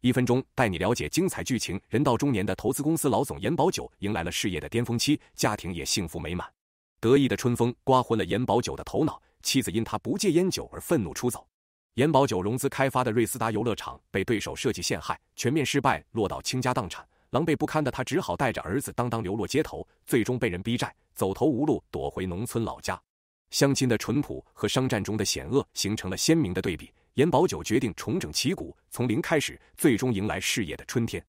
一分钟带你了解精彩剧情。人到中年的投资公司老总严宝九迎来了事业的巅峰期，家庭也幸福美满。得意的春风刮昏了严宝九的头脑，妻子因他不戒烟酒而愤怒出走。严宝九融资开发的瑞斯达游乐场被对手设计陷害，全面失败，落到倾家荡产。狼狈不堪的他只好带着儿子当当流落街头，最终被人逼债，走投无路，躲回农村老家。相亲的淳朴和商战中的险恶形成了鲜明的对比。严宝九决定重整旗鼓，从零开始，最终迎来事业的春天。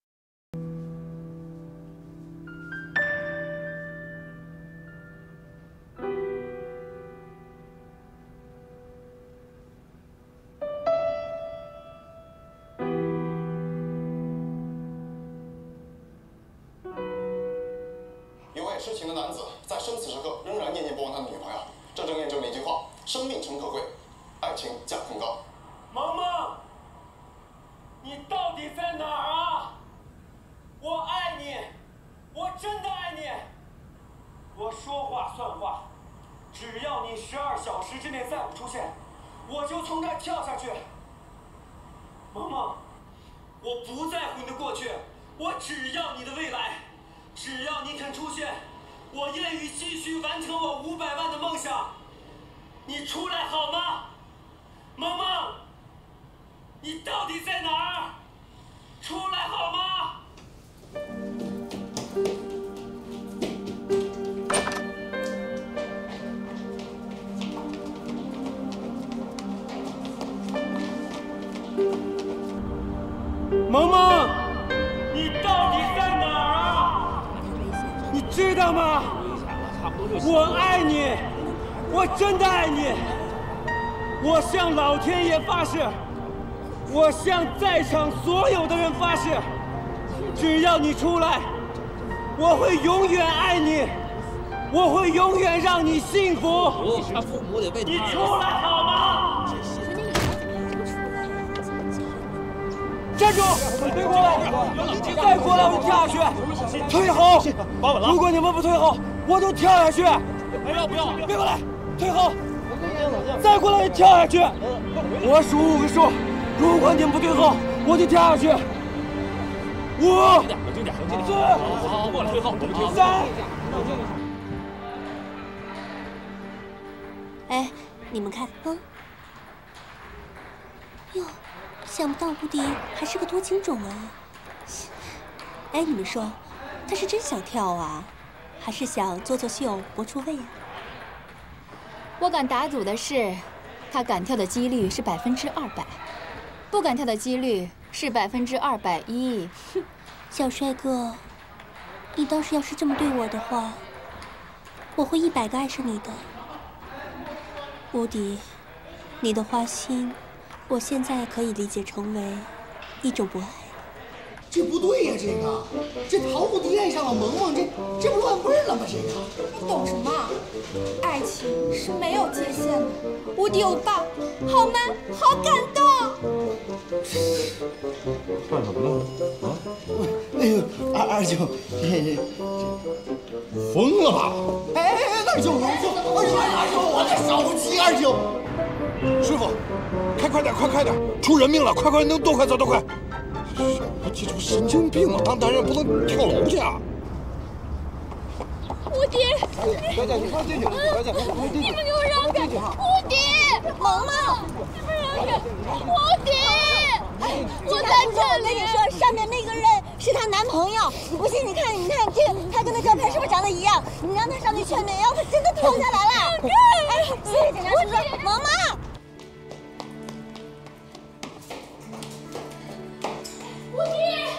果你们不退后，我就跳下去！五、冷静点，冷静点！四、好好过来，退后，退后。三。哎，你们看，嗯，哟，想不到无敌还是个多情种啊！哎，你们说，他是真想跳啊，还是想做做秀搏出位啊？我敢打赌的是，他敢跳的几率是百分之二百，不敢跳的几率是百分之二百一。哼，小帅哥，你当时要是这么对我的话，我会一百个爱上你的。无敌，你的花心，我现在可以理解成为一种不爱。这不对呀、这个，这陶无敌爱上了萌萌，这这不乱味儿了吗？这个，你懂什么？爱情是没有界限的。无敌欧巴，好 man，好感动。干什么呢？啊？哎呦，二二舅，疯了吧？哎哎哎，二舅，二舅，二舅，二舅，我的手机，二舅。师傅，开快点，快快点，出人命了！快快，能多快走多快！我这不神经病吗？当男人不能跳楼去啊！无敌，小姐，你快进去，小姐，快进去。你们给我让开！无敌，萌萌，你们让开！无敌，我在这里。跟你说，上面那个人是她男朋友，不信你看，你看这个，他跟那照片是不是长得一样？你让他上去劝劝，要不真的跳下来了。哎，谢谢警察叔叔，萌萌。无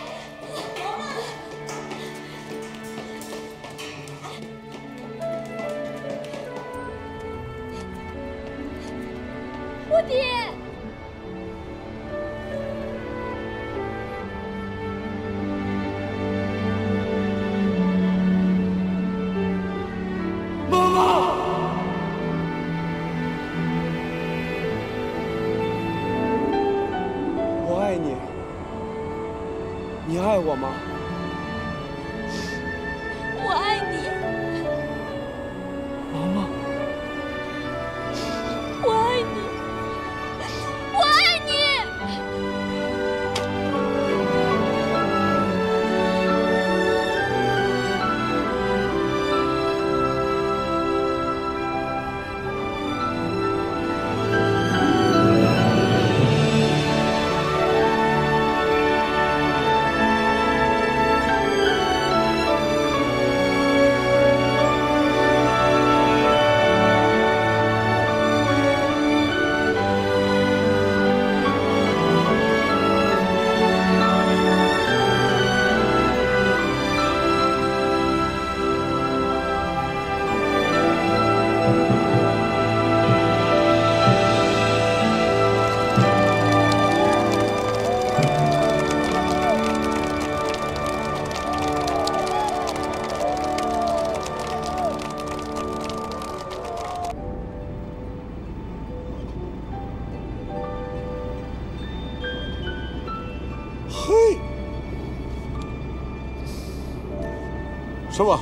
师傅，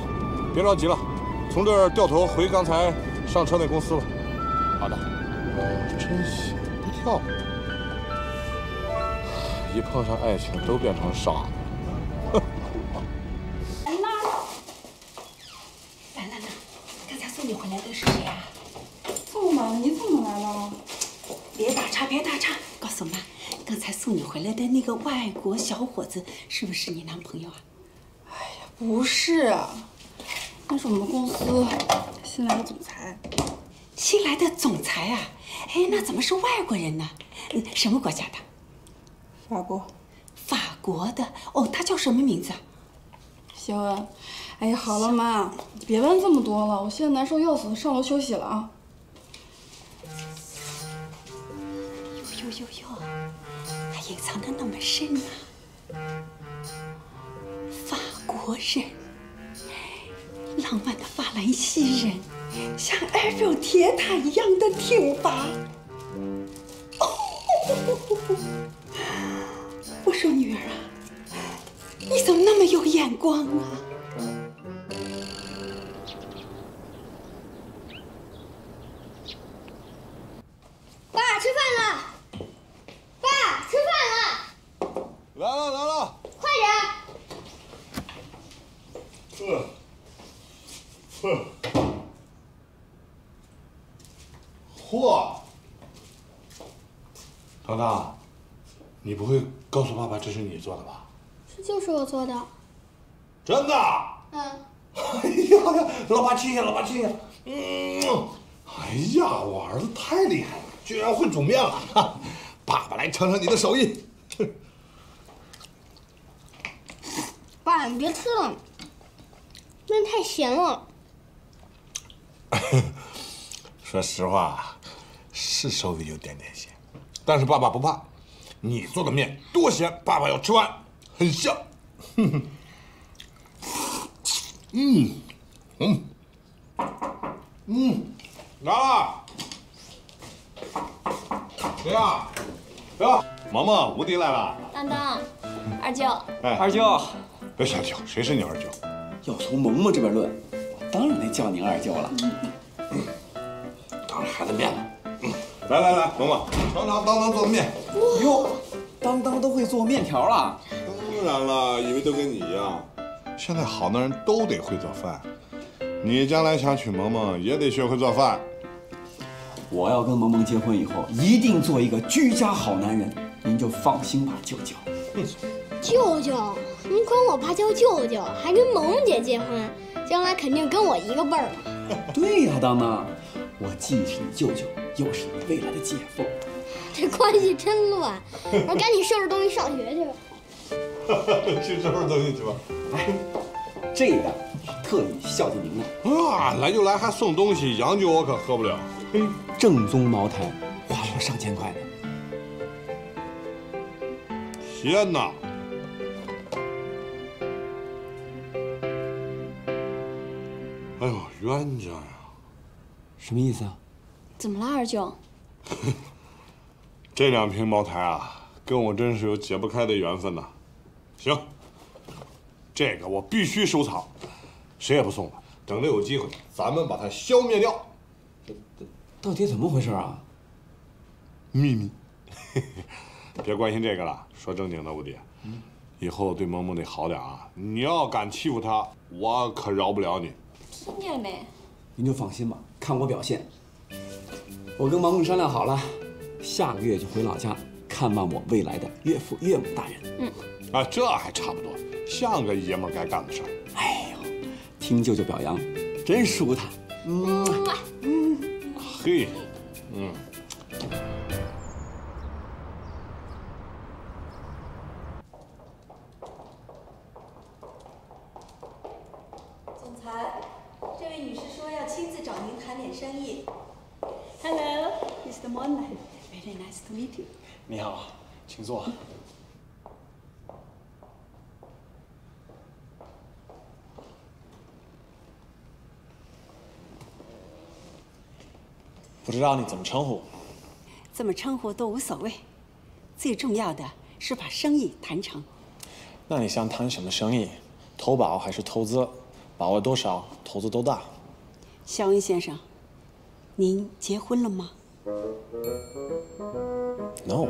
别着急了，从这儿掉头回刚才上车那公司吧。好的。真行，不跳。一碰上爱情都变成傻子。来来来，刚才送你回来的是谁啊？这么晚了，你怎么来了？别打岔，别打岔，告诉妈，刚才送你回来的那个外国小伙子是不是你男朋友啊？不是，那是我们公司新来的总裁。新来的总裁啊？哎，那怎么是外国人呢？嗯，什么国家的？法国。法国的？哦，他叫什么名字啊？谢恩。哎呀，好了，妈，别问这么多了，我现在难受要死，上楼休息了啊。哟哟哟哟，还隐藏的那么深呢、法国人，浪漫的法兰西人，像埃菲尔铁塔一样的挺拔。哦，我说女儿啊，你怎么那么有眼光啊？爸，吃饭了！爸，吃饭了！来了来了，快点！嚯！糖糖，你不会告诉爸爸这是你做的吧？这就是我做的。真的？嗯。哎呀呀，老爸亲下，老爸亲下。嗯，哎呀，我儿子太厉害了，居然会煮面了。哈爸爸来尝尝你的手艺。爸，你别吃了，面太咸了。说实话，是稍微有点点咸，但是爸爸不怕，你做的面多咸，爸爸要吃完，很香。哼 哼嗯，嗯，嗯，来了。谁呀？谁呀？萌萌，吴迪来了。当当，二舅，哎，二舅，别瞎叫，谁是你二舅？要从萌萌这边论，我当然得叫您二舅了。当着孩子面来来来，萌萌，尝尝当当做的面。哟，当当都会做面条了。当然了，以为都跟你一样。现在好男人都得会做饭，你将来想娶萌萌也得学会做饭。我要跟萌萌结婚以后，一定做一个居家好男人，您就放心吧，舅舅。舅舅，您管我爸叫舅舅，还跟萌萌姐结婚，将来肯定跟我一个辈儿了。对呀，当当，我既是你舅舅，又是你未来的姐夫。这关系真乱，我赶紧收拾东西上学去吧。去收拾东西去吧。哎，这个特意孝敬您的。啊，来就来，还送东西，洋酒我可喝不了。嘿，正宗茅台，花了我上千块呢。天哪！冤家呀！什么意思啊？怎么了，二舅？这两瓶茅台啊，跟我真是有解不开的缘分呐。行，这个我必须收藏，谁也不送了。等着有机会，咱们把它消灭掉。到底怎么回事啊？秘密。别关心这个了，说正经的，吴迪，以后对萌萌得好点啊！你要敢欺负她，我可饶不了你。听见没？您就放心吧，看我表现。我跟王总商量好了，下个月就回老家看望我未来的岳父岳母大人。嗯，啊，这还差不多，像个爷们儿该干的事儿。哎呦，听舅舅表扬，真舒坦。嗯，嗯，嘿，嗯。总裁，这位女士说要亲自找您谈点生意。Hello, Mr. Moonlight. Very nice to meet you. 你好，请坐。不知道你怎么称呼？怎么称呼都无所谓，最重要的是把生意谈成。那你想谈什么生意？投保还是投资？把握多少，投资多大。肖恩先生，您结婚了吗？No。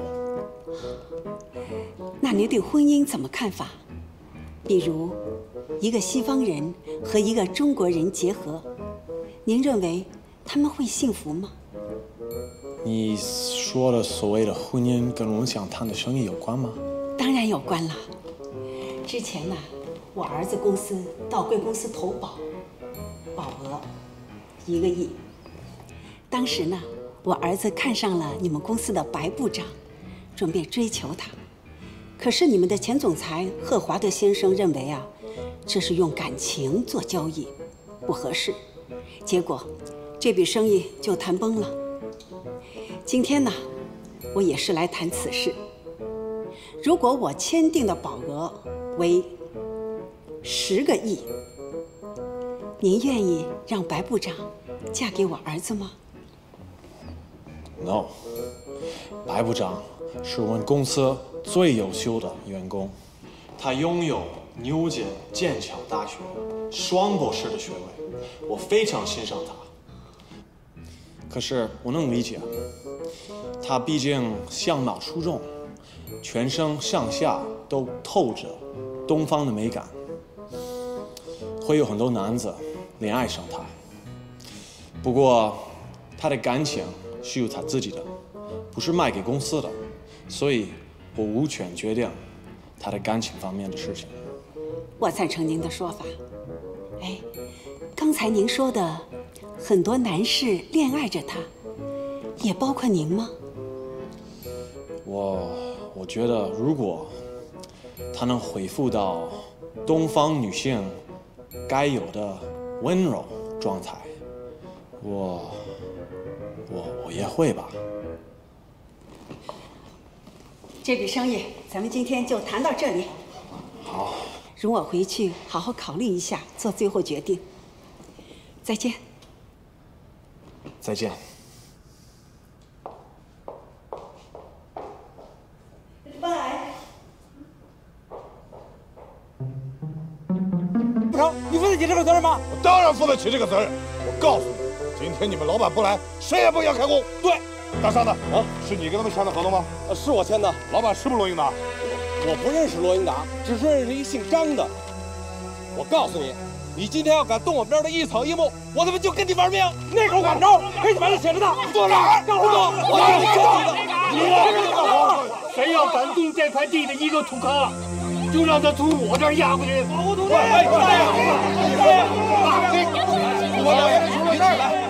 那您对婚姻怎么看法？比如，一个西方人和一个中国人结合，您认为他们会幸福吗？你说的所谓的婚姻跟我们想谈的生意有关吗？当然有关了。之前呢，我儿子公司到贵公司投保，保额一个亿。当时呢，我儿子看上了你们公司的白部长，准备追求他。可是你们的前总裁赫华德先生认为啊，这是用感情做交易，不合适。结果，这笔生意就谈崩了。今天呢，我也是来谈此事。如果我签订的保额为十个亿，您愿意让白部长嫁给我儿子吗？No，白部长是我们公司。最优秀的员工，他拥有牛津、剑桥大学双博士的学位，我非常欣赏他。可是我能理解，他毕竟相貌出众，全身上下都透着东方的美感，会有很多男子恋爱上他。不过，他的感情是有他自己的，不是卖给公司的，所以。我无权决定他的感情方面的事情。我赞成您的说法。哎，刚才您说的很多男士恋爱着他，也包括您吗？我我觉得，如果他能恢复到东方女性该有的温柔状态，我我我也会吧。这笔生意，咱们今天就谈到这里。好，容我回去好好考虑一下，做最后决定。再见。再见。拜。不成，你负得起这个责任吗？我当然负得起这个责任。我告诉你，今天你们老板不来，谁也不要开工。对。大上的啊，是你跟他们签的合同吗？呃，是我签的。老板是不是罗英达？我不认识罗英达，只是认识一姓张的。我告诉你，你今天要敢动我们这儿的一草一木，我他妈就跟你玩命！那口敢招，黑板上写着呢。坐哪儿？干活我，我让你的。谁要敢动这块地的一个土坑，就让他从我这儿压过去。保护土地！我老爷，你这儿来。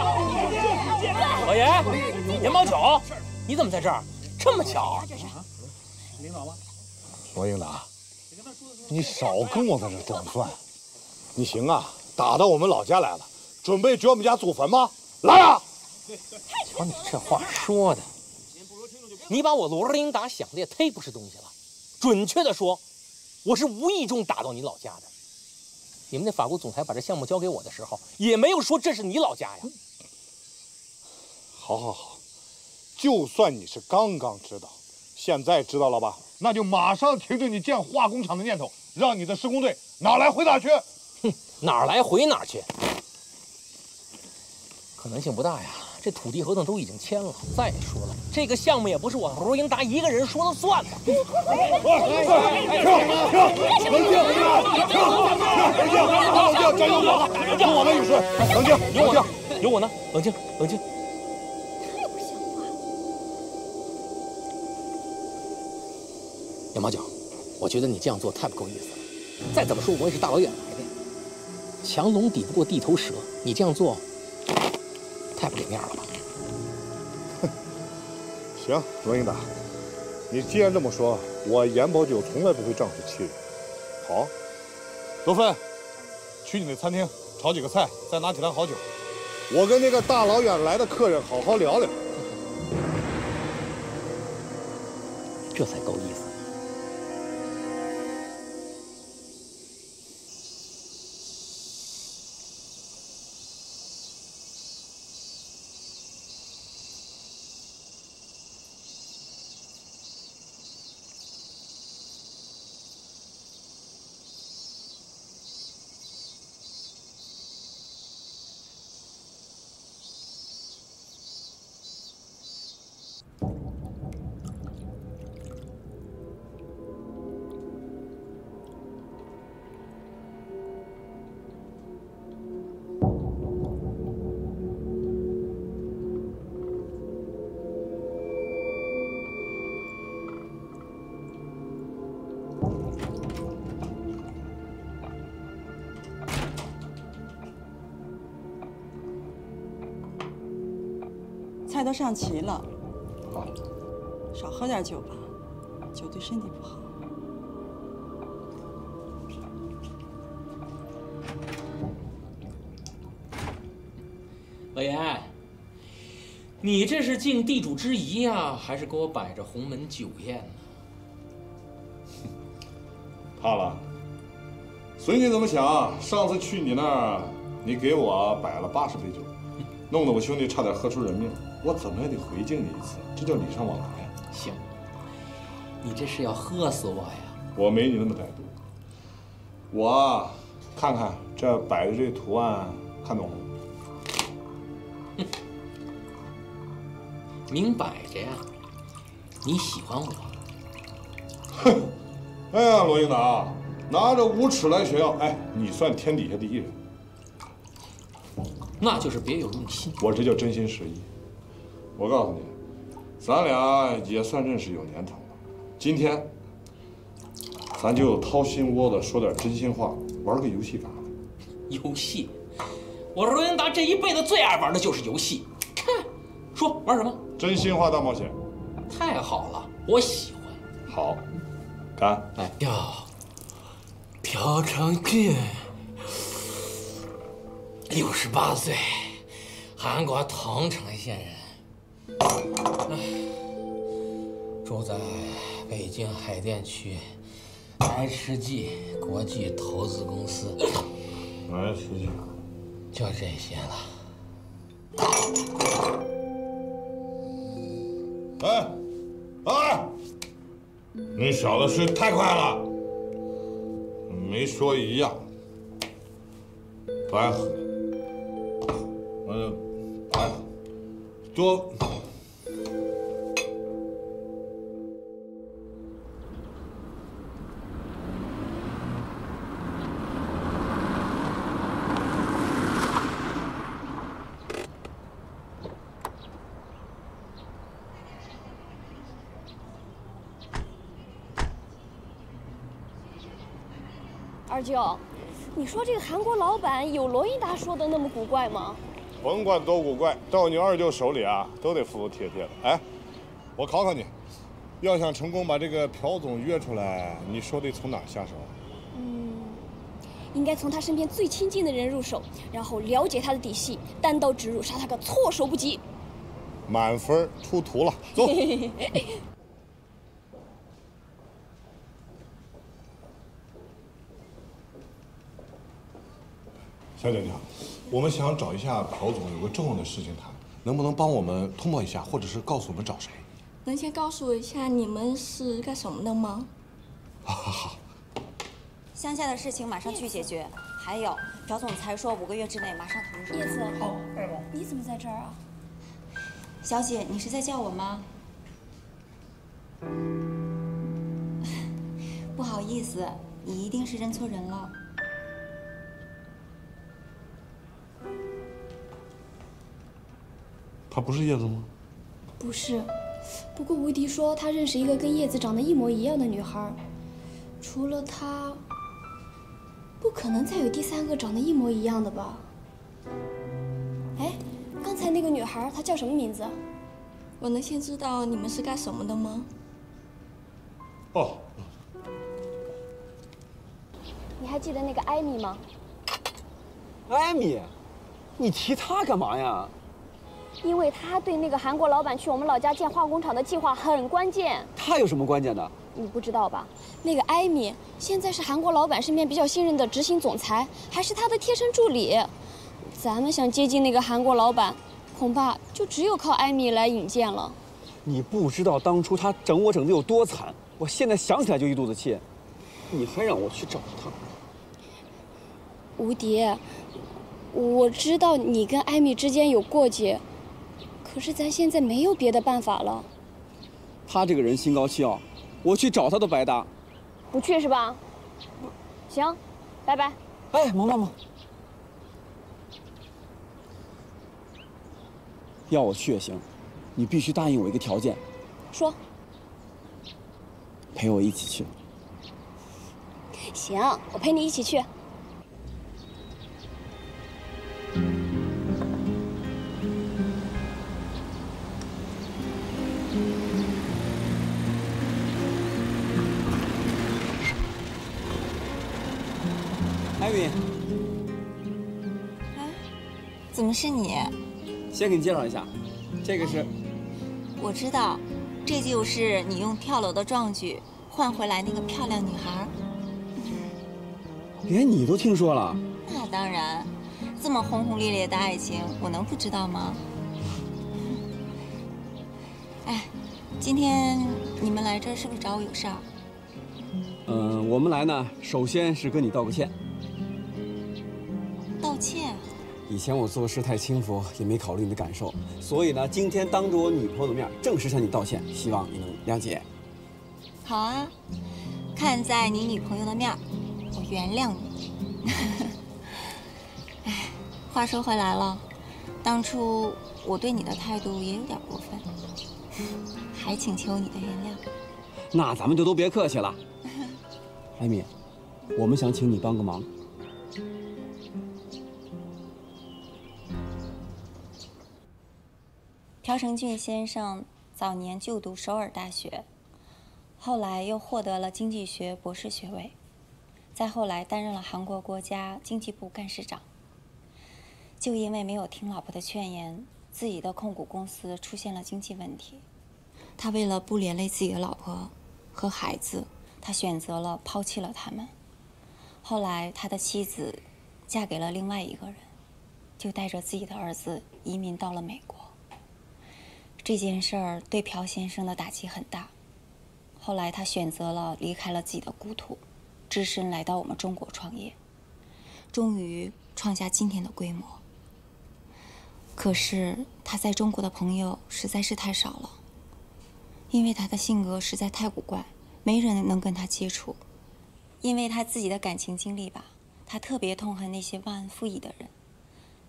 老爷，严宝九，你怎么在这儿？这么巧？领导吗？罗英达，你少跟我在这装蒜。你行啊，打到我们老家来了，准备掘我们家祖坟吗？来啊！瞧你这话说的，你把我罗英达想的也忒不是东西了。准确的说，我是无意中打到你老家的。你们那法国总裁把这项目交给我的时候，也没有说这是你老家呀。好，好，好，就算你是刚刚知道，现在知道了吧？那就马上停止你建化工厂的念头，让你的施工队哪来回哪去。哼，哪来回哪去？可能性不大呀，这土地合同都已经签了。再说了，这个项目也不是我罗英达一个人说了算的。停！停！冷静！冷静！冷静！冷静！加油！听我的语示，冷静！有我呢，有我呢，冷静！冷静！杨毛九，我觉得你这样做太不够意思了。再怎么说，我也是大老远来的，强龙抵不过地头蛇，你这样做太不给面了吧？哼，行，罗英达，你既然这么说，我严宝九从来不会仗势欺人。好，罗芬，去你那餐厅炒几个菜，再拿几坛好酒，我跟那个大老远来的客人好好聊聊。这才够意思。菜都上齐了，少喝点酒吧，酒对身体不好。老严，你这是尽地主之谊呀，还是给我摆着鸿门酒宴呢？怕了？随你怎么想。上次去你那儿，你给我摆了八十杯酒，弄得我兄弟差点喝出人命。我怎么也得回敬你一次，这叫礼尚往来。行，你这是要喝死我呀？我没你那么歹毒。我看看这摆的这图案，看懂了？明摆着呀，你喜欢我。哼！哎呀，罗英达，拿着五尺来炫耀，哎，你算天底下第一人。那就是别有用心。我这叫真心实意。我告诉你，咱俩也算认识有年头了。今天，咱就掏心窝子说点真心话，玩个游戏咋的？游戏？我罗英达这一辈子最爱玩的就是游戏。看，说玩什么？真心话大冒险。太好了，我喜欢。好，干！哎呦，朴成俊，六十八岁，韩国桐城县人。住在北京海淀区 HG 国际投资公司。HG，就这些了。哎，哎，你小子睡太快了，没说一样，不爱喝，呃，哎，多。二舅，你说这个韩国老板有罗英达说的那么古怪吗？甭管多古怪，到你二舅手里啊，都得服服帖帖的。哎，我考考你，要想成功把这个朴总约出来，你说得从哪下手？嗯，应该从他身边最亲近的人入手，然后了解他的底细，单刀直入，杀他个措手不及。满分出图了，走。小姐你好，我们想找一下朴总，有个重要的事情谈，能不能帮我们通报一下，或者是告诉我们找谁？能先告诉我一下你们是干什么的吗？好好好，乡下的事情马上去解决。还有，朴总裁说五个月之内马上投入。叶子，好，你怎么在这儿啊？小姐，你是在叫我吗？不好意思，你一定是认错人了。她不是叶子吗？不是，不过吴迪说他认识一个跟叶子长得一模一样的女孩，除了她，不可能再有第三个长得一模一样的吧？哎，刚才那个女孩她叫什么名字？我能先知道你们是干什么的吗？哦，你还记得那个艾米吗？艾米，你提她干嘛呀？因为他对那个韩国老板去我们老家建化工厂的计划很关键。他有什么关键的？你不知道吧？那个艾米现在是韩国老板身边比较信任的执行总裁，还是他的贴身助理。咱们想接近那个韩国老板，恐怕就只有靠艾米来引荐了。你不知道当初他整我整的有多惨，我现在想起来就一肚子气。你还让我去找他？吴迪，我知道你跟艾米之间有过节，可是咱现在没有别的办法了。他这个人心高气傲，我去找他都白搭。不去是吧？行，拜拜。哎，毛毛毛，要我去也行，你必须答应我一个条件，说。陪我一起去。行，我陪你一起去。怎么是你？先给你介绍一下，这个是，我知道，这就是你用跳楼的壮举换回来那个漂亮女孩。连你都听说了？那当然，这么轰轰烈烈的爱情，我能不知道吗？哎，今天你们来这儿是不是找我有事儿？嗯，我们来呢，首先是跟你道个歉。道歉？以前我做事太轻浮，也没考虑你的感受，所以呢，今天当着我女朋友的面正式向你道歉，希望你能谅解。好啊，看在你女朋友的面，我原谅你。哎，话说回来了，当初我对你的态度也有点过分，还请求你的原谅。那咱们就都别客气了。艾米，我们想请你帮个忙。朴成俊先生早年就读首尔大学，后来又获得了经济学博士学位，再后来担任了韩国国家经济部干事长。就因为没有听老婆的劝言，自己的控股公司出现了经济问题，他为了不连累自己的老婆和孩子，他选择了抛弃了他们。后来他的妻子嫁给了另外一个人，就带着自己的儿子移民到了美国。这件事儿对朴先生的打击很大，后来他选择了离开了自己的故土，只身来到我们中国创业，终于创下今天的规模。可是他在中国的朋友实在是太少了，因为他的性格实在太古怪，没人能跟他接触。因为他自己的感情经历吧，他特别痛恨那些忘恩负义的人，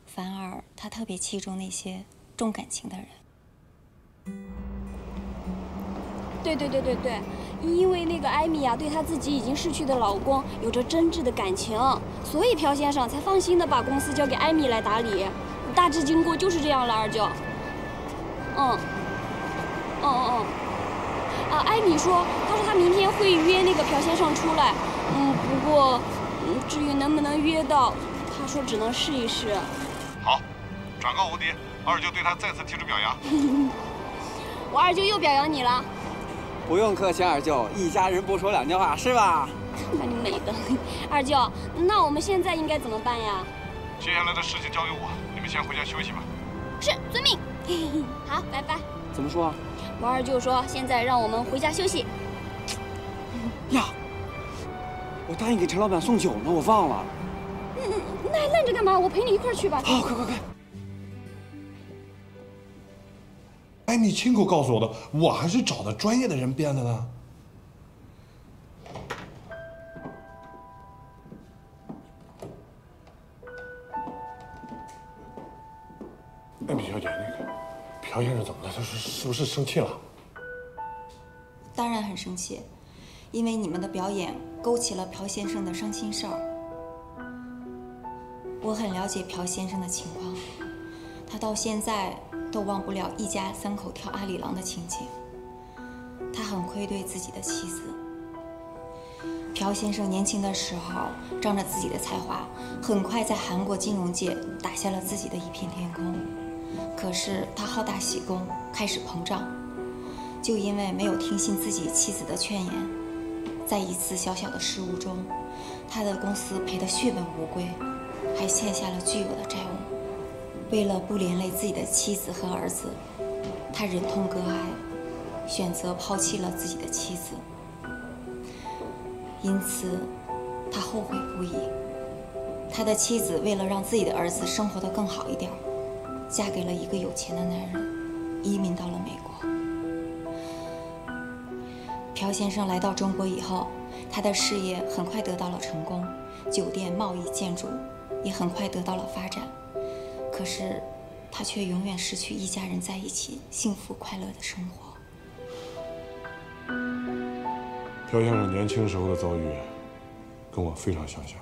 反而他特别器重那些重感情的人。对对对对对，因为那个艾米啊，对她自己已经逝去的老公有着真挚的感情，所以朴先生才放心的把公司交给艾米来打理。大致经过就是这样了，二舅。嗯，嗯嗯嗯。啊，艾米说，她说她明天会约那个朴先生出来。嗯，不过，嗯，至于能不能约到，她说只能试一试。好，转告吴迪，二舅对他再次提出表扬。我二舅又表扬你了。不用客气，二舅，一家人不说两句话，是吧？把你美的，二舅，那我们现在应该怎么办呀？接下来的事情交给我，你们先回家休息吧。是，遵命。好，拜拜。怎么说啊？我二舅说，现在让我们回家休息。呀，我答应给陈老板送酒呢，我忘了。嗯嗯，那还愣着干嘛？我陪你一块儿去吧。好，快快快。哎，你亲口告诉我的，我还是找的专业的人编的呢。哎，米小姐，那个朴先生怎么了？他是是不是生气了？当然很生气，因为你们的表演勾起了朴先生的伤心事儿。我很了解朴先生的情况，他到现在都忘不了一家三口跳阿里郎的情景，他很愧对自己的妻子。朴先生年轻的时候仗着自己的才华，很快在韩国金融界打下了自己的一片天空。可是他好大喜功，开始膨胀，就因为没有听信自己妻子的劝言，在一次小小的失误中，他的公司赔得血本无归，还欠下了巨额的债务。为了不连累自己的妻子和儿子，他忍痛割爱，选择抛弃了自己的妻子。因此，他后悔不已。他的妻子为了让自己的儿子生活得更好一点，嫁给了一个有钱的男人，移民到了美国。朴先生来到中国以后，他的事业很快得到了成功，酒店、贸易、建筑也很快得到了发展。可是，他却永远失去一家人在一起幸福快乐的生活。朴先生年轻时候的遭遇，跟我非常相像。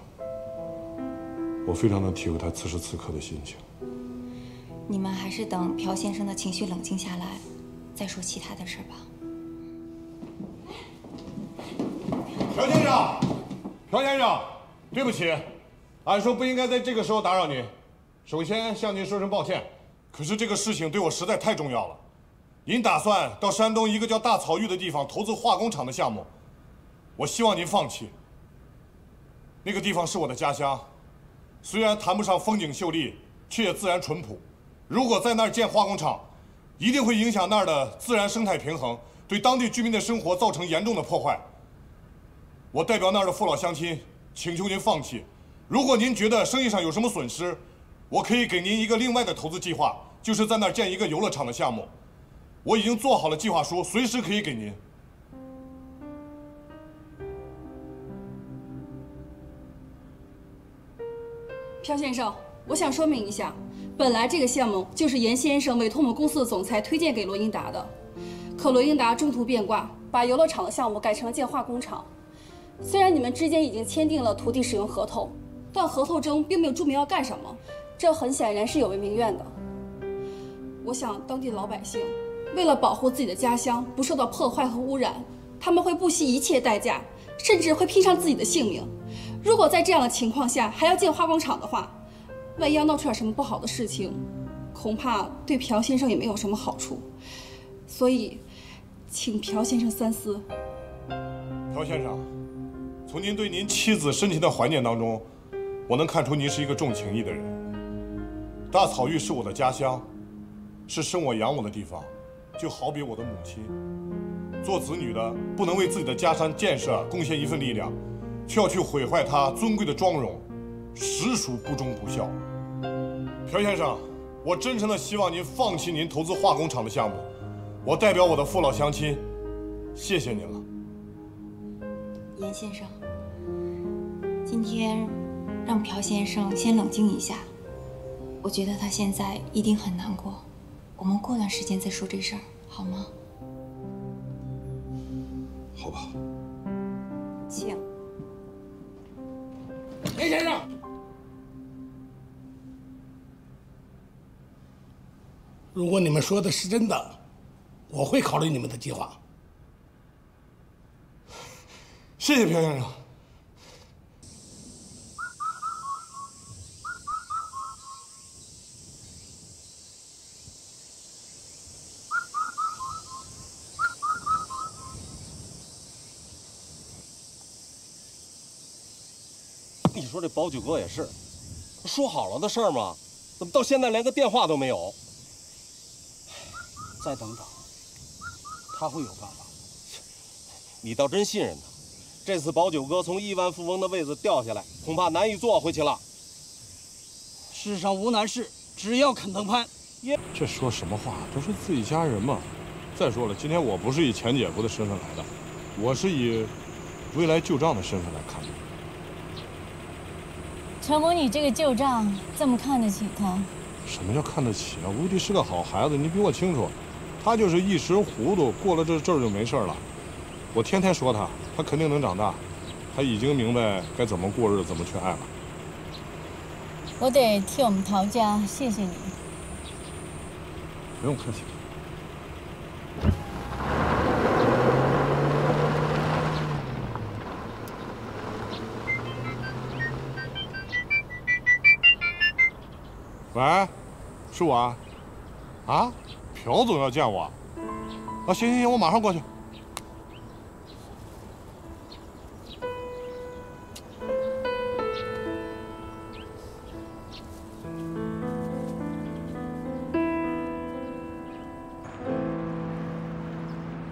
我非常能体会他此时此刻的心情。你们还是等朴先生的情绪冷静下来，再说其他的事吧。朴先生，朴先生，对不起，俺说不应该在这个时候打扰您。首先向您说声抱歉，可是这个事情对我实在太重要了。您打算到山东一个叫大草峪的地方投资化工厂的项目。我希望您放弃。那个地方是我的家乡，虽然谈不上风景秀丽，却也自然淳朴。如果在那儿建化工厂，一定会影响那儿的自然生态平衡，对当地居民的生活造成严重的破坏。我代表那儿的父老乡亲，请求您放弃。如果您觉得生意上有什么损失，我可以给您一个另外的投资计划，就是在那儿建一个游乐场的项目。我已经做好了计划书，随时可以给您。朴先生，我想说明一下，本来这个项目就是严先生委托我们公司的总裁推荐给罗英达的，可罗英达中途变卦，把游乐场的项目改成了建化工厂。虽然你们之间已经签订了土地使用合同，但合同中并没有注明要干什么，这很显然是有违民愿的。我想当地老百姓为了保护自己的家乡不受到破坏和污染，他们会不惜一切代价，甚至会拼上自己的性命。如果在这样的情况下还要建化工厂的话，万一要闹出点什么不好的事情，恐怕对朴先生也没有什么好处。所以，请朴先生三思。朴先生，从您对您妻子深情的怀念当中，我能看出您是一个重情义的人。大草峪是我的家乡，是生我养我的地方，就好比我的母亲。做子女的不能为自己的家乡建设贡献一份力量。却要去毁坏他尊贵的妆容，实属不忠不孝。朴先生，我真诚的希望您放弃您投资化工厂的项目。我代表我的父老乡亲，谢谢您了。严先生，今天让朴先生先冷静一下，我觉得他现在一定很难过。我们过段时间再说这事儿，好吗？好吧。请。严先生，如果你们说的是真的，我会考虑你们的计划。谢谢朴先生。说这宝九哥也是，说好了的事儿嘛，怎么到现在连个电话都没有？再等等，他会有办法。你倒真信任他。这次宝九哥从亿万富翁的位子掉下来，恐怕难以坐回去了。世上无难事，只要肯登攀。这说什么话？都是自己家人嘛。再说了，今天我不是以钱姐夫的身份来的，我是以未来旧账的身份来看的。陈某，你这个旧账这么看得起他？什么叫看得起啊？吴迪是个好孩子，你比我清楚。他就是一时糊涂，过了这阵儿就没事了。我天天说他，他肯定能长大。他已经明白该怎么过日子，怎么去爱了。我得替我们陶家谢谢你。不用客气。喂，是我啊。啊，朴总要见我。啊，行行行，我马上过去。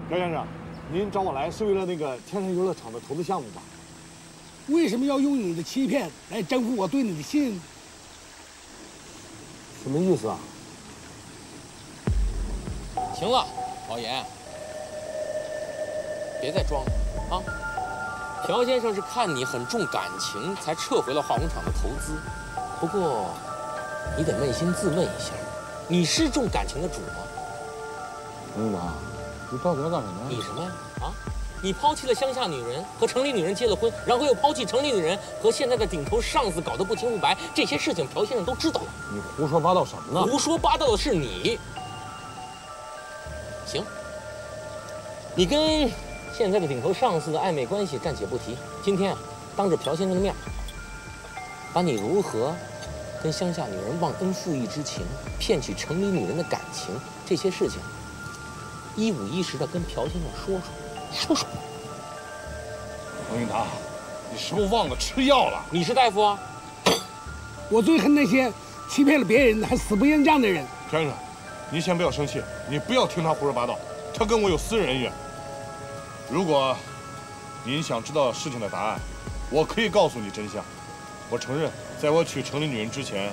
朴先生，您找我来是为了那个天山游乐场的投资项目吧？为什么要用你的欺骗来征服我对你的信任？什么意思啊？行了，老严，别再装了啊！朴先生是看你很重感情，才撤回了化工厂的投资。不过，你得扪心自问一下，你是重感情的主吗？董事长，你到底要干什么呀？你什么呀？啊？你抛弃了乡下女人，和城里女人结了婚，然后又抛弃城里女人，和现在的顶头上司搞得不清不白，这些事情朴先生都知道了。你胡说八道什么呢？胡说八道的是你。行，你跟现在的顶头上司的暧昧关系暂且不提。今天啊，当着朴先生的面，把你如何跟乡下女人忘恩负义之情，骗取城里女人的感情这些事情，一五一十的跟朴先生说说。说说，王云达，你是不是忘了吃药了？你是大夫啊！我最恨那些欺骗了别人还死不认账的人。先生，您先不要生气，你不要听他胡说八道，他跟我有私人恩怨。如果您想知道事情的答案，我可以告诉你真相。我承认，在我娶城里女人之前，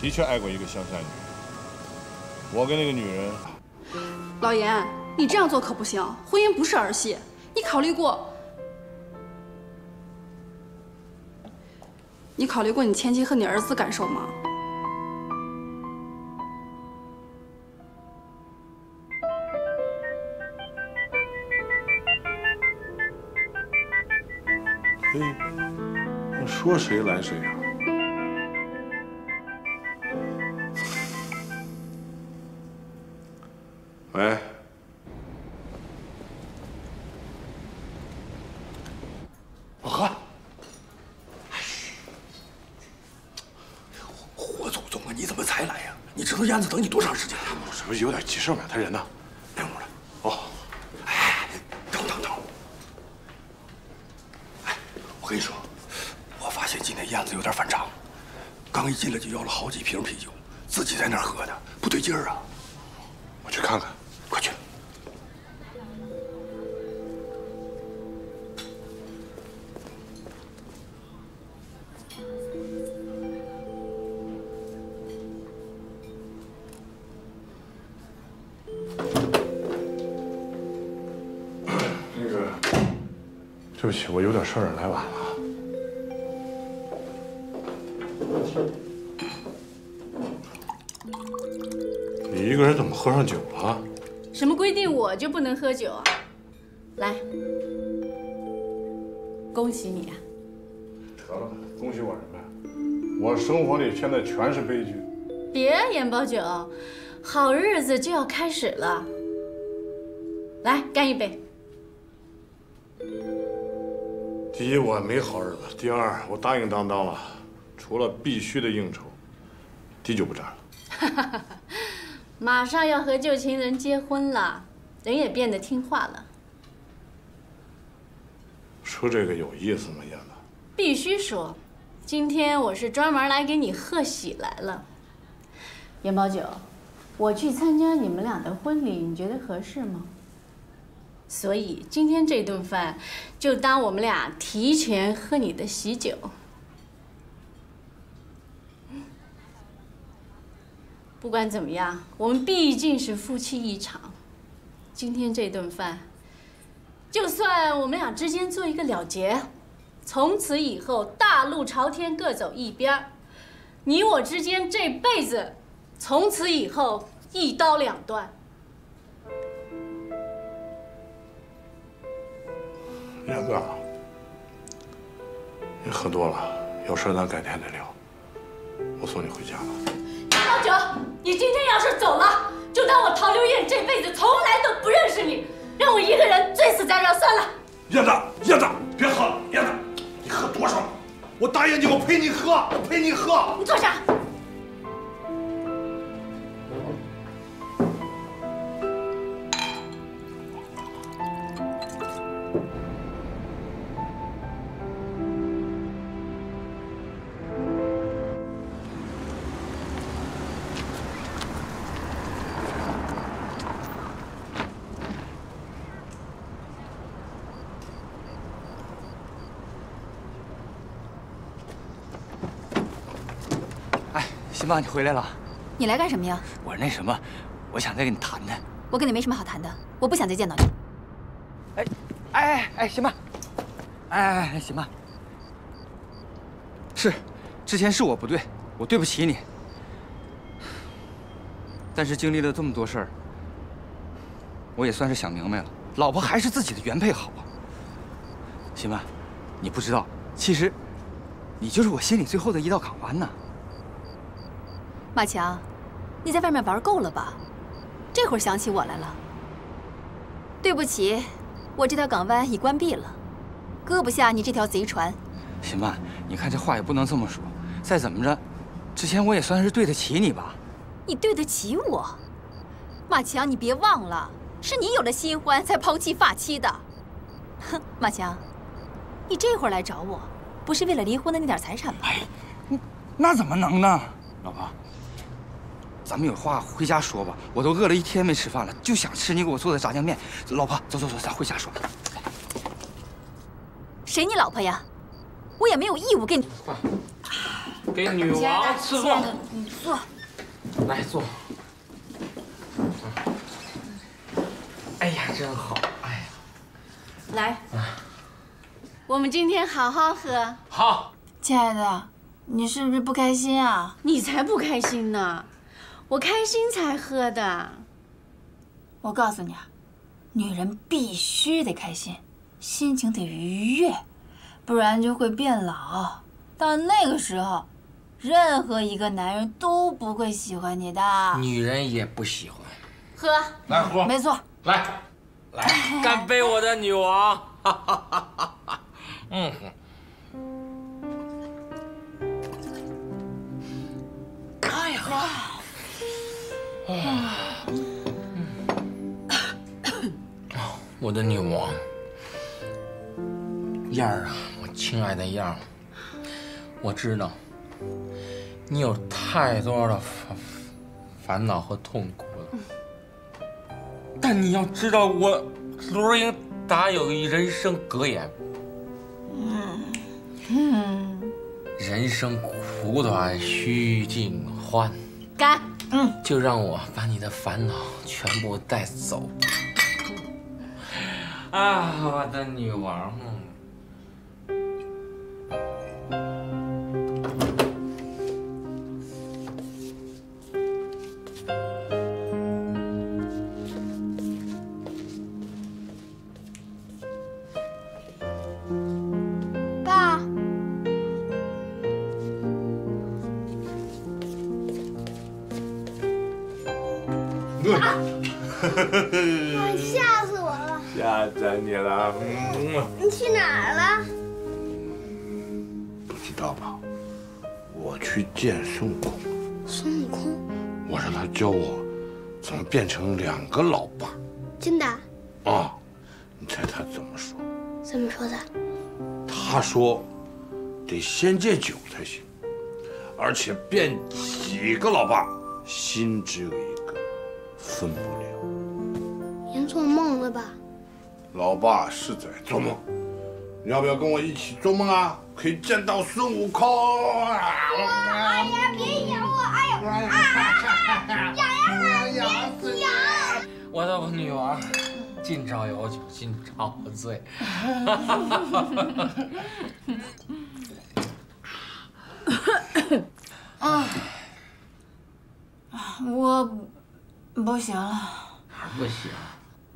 的确爱过一个乡下女人。我跟那个女人，老严。你这样做可不行，婚姻不是儿戏。你考虑过？你考虑过你前妻和你儿子感受吗？嘿，那说谁来谁啊？喂。案子等你多长时间了？我这不是有点急事吗？他人呢？对不起，我有点事儿，来晚了。你一个人怎么喝上酒了？什么规定我就不能喝酒啊？来，恭喜你啊！得了，恭喜我什么呀？我生活里现在全是悲剧。别言宝酒，好日子就要开始了。来，干一杯。第一，我没好日子；第二，我答应当当了，除了必须的应酬，滴酒不沾了。马上要和旧情人结婚了，人也变得听话了。说这个有意思吗，燕子？必须说，今天我是专门来给你贺喜来了。元宝九，我去参加你们俩的婚礼，你觉得合适吗？所以今天这顿饭，就当我们俩提前喝你的喜酒。不管怎么样，我们毕竟是夫妻一场。今天这顿饭，就算我们俩之间做一个了结，从此以后大路朝天，各走一边。你我之间这辈子，从此以后一刀两断。燕子，你喝多了，有事咱改天再聊。我送你回家了。老九，你今天要是走了，就当我陶刘燕这辈子从来都不认识你，让我一个人醉死在这算了。燕子，燕子，别喝了，燕子，你喝多少了？我答应你，我陪你喝，我陪你喝。你坐下。辛巴，你回来了。你来干什么呀？我那什么，我想再跟你谈谈。我跟你没什么好谈的，我不想再见到你。哎，哎哎，行吧，哎哎哎，行吧，是，之前是我不对，我对不起你。但是经历了这么多事儿，我也算是想明白了，老婆还是自己的原配好啊。行吧，你不知道，其实，你就是我心里最后的一道港湾呢。马强，你在外面玩够了吧？这会儿想起我来了。对不起，我这条港湾已关闭了，搁不下你这条贼船。行吧，你看这话也不能这么说。再怎么着，之前我也算是对得起你吧。你对得起我，马强，你别忘了，是你有了新欢才抛弃发妻的。哼，马强，你这会儿来找我，不是为了离婚的那点财产吧？那怎么能呢，老婆？咱们有话回家说吧，我都饿了一天没吃饭了，就想吃你给我做的炸酱面。老婆，走走走，咱回家说。谁你老婆呀？我也没有义务给你。给女王赐座。你坐。来坐。哎呀，真好！哎呀，来，我们今天好好喝。好，亲爱的，你是不是不开心啊？你才不开心呢，我开心才喝的。我告诉你啊，女人必须得开心，心情得愉悦，不然就会变老。到那个时候，任何一个男人都不会喜欢你的。女人也不喜欢。喝，来喝，没错。来，来，干杯，我的女王！嗯。哎呀，我的女王，燕儿啊，我亲爱的燕儿，我知道。你有太多的烦烦恼和痛苦了，但你要知道，我罗英达有一人生格言：嗯。嗯，人生苦短，须尽欢。干，就让我把你的烦恼全部带走吧。啊，我的女王！爸，吓死我了！吓着你了。你去哪儿了？不知道吧？我去见孙悟空，孙悟空，我让他教我怎么变成两个老爸真的？啊！你猜他怎么说？怎么说的？他说得先戒酒才行，而且变几个老爸，心只有一个，分不爸是在做梦，你要不要跟我一起做梦啊？可以见到孙悟空。哎呀，别咬我！哎呦，啊！痒痒痒！别咬！我的女儿，今朝有酒今朝醉。啊，我不行了，不行，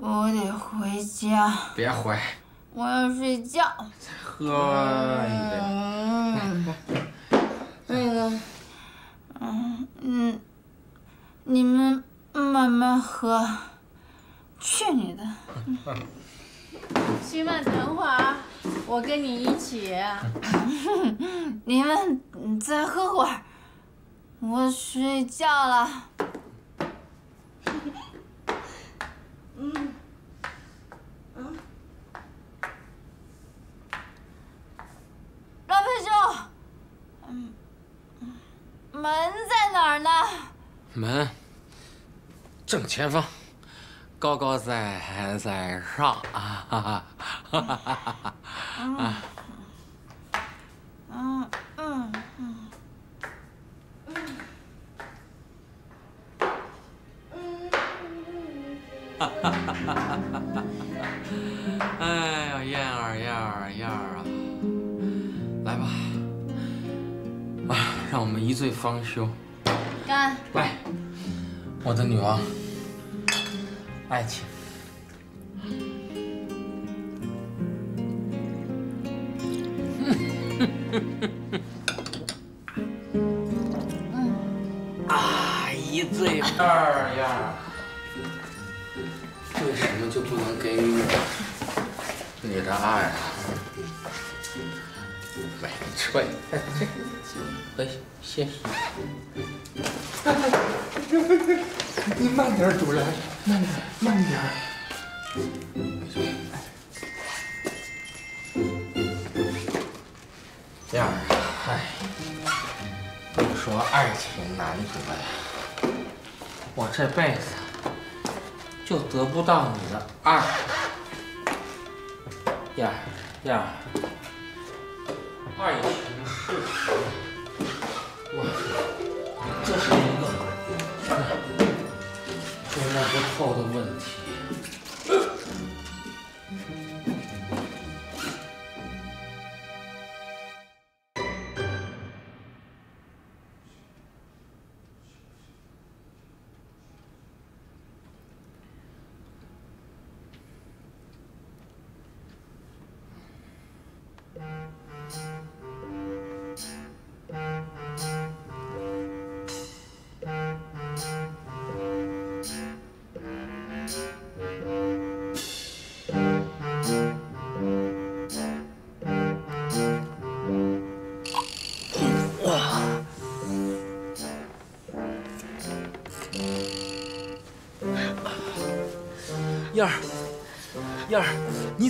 我得回家，别回，我要睡觉。喝一杯。嗯，那个，嗯嗯，你们慢慢喝。去你的！徐曼，等会儿我跟你一起。你们再喝会儿，我睡觉了。嗯嗯，老培兄，嗯门在哪儿呢？门正前方。高高在在上啊！哈哈哈哈哈哈！啊！嗯嗯嗯 哎呀，燕儿，燕儿，燕儿啊，来吧，啊，让我们一醉方休。干！来，我的女王，爱情。嗯啊，一醉燕儿，燕儿，给你的爱啊？美翠，哎，谢谢。你慢点，主人，慢点，慢点。燕儿，哎，都说爱情难得呀，我这辈子就得不到你的爱。燕儿，燕儿，爱情是什么？我，这是一个捉摸不透的问题。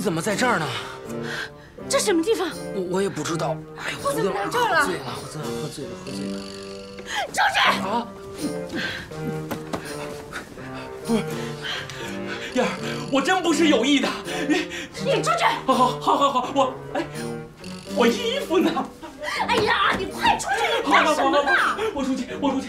你怎么在这儿呢？这什么地方？我我也不知道。哎呦，我怎么来这儿了喝醉了，喝醉了，喝醉了，喝醉了。出去！啊！不是，燕儿，我真不是有意的。你你出去！好好好好好，我哎，我衣服呢？哎呀，你快出去！你干什么呢？我出去，我出去。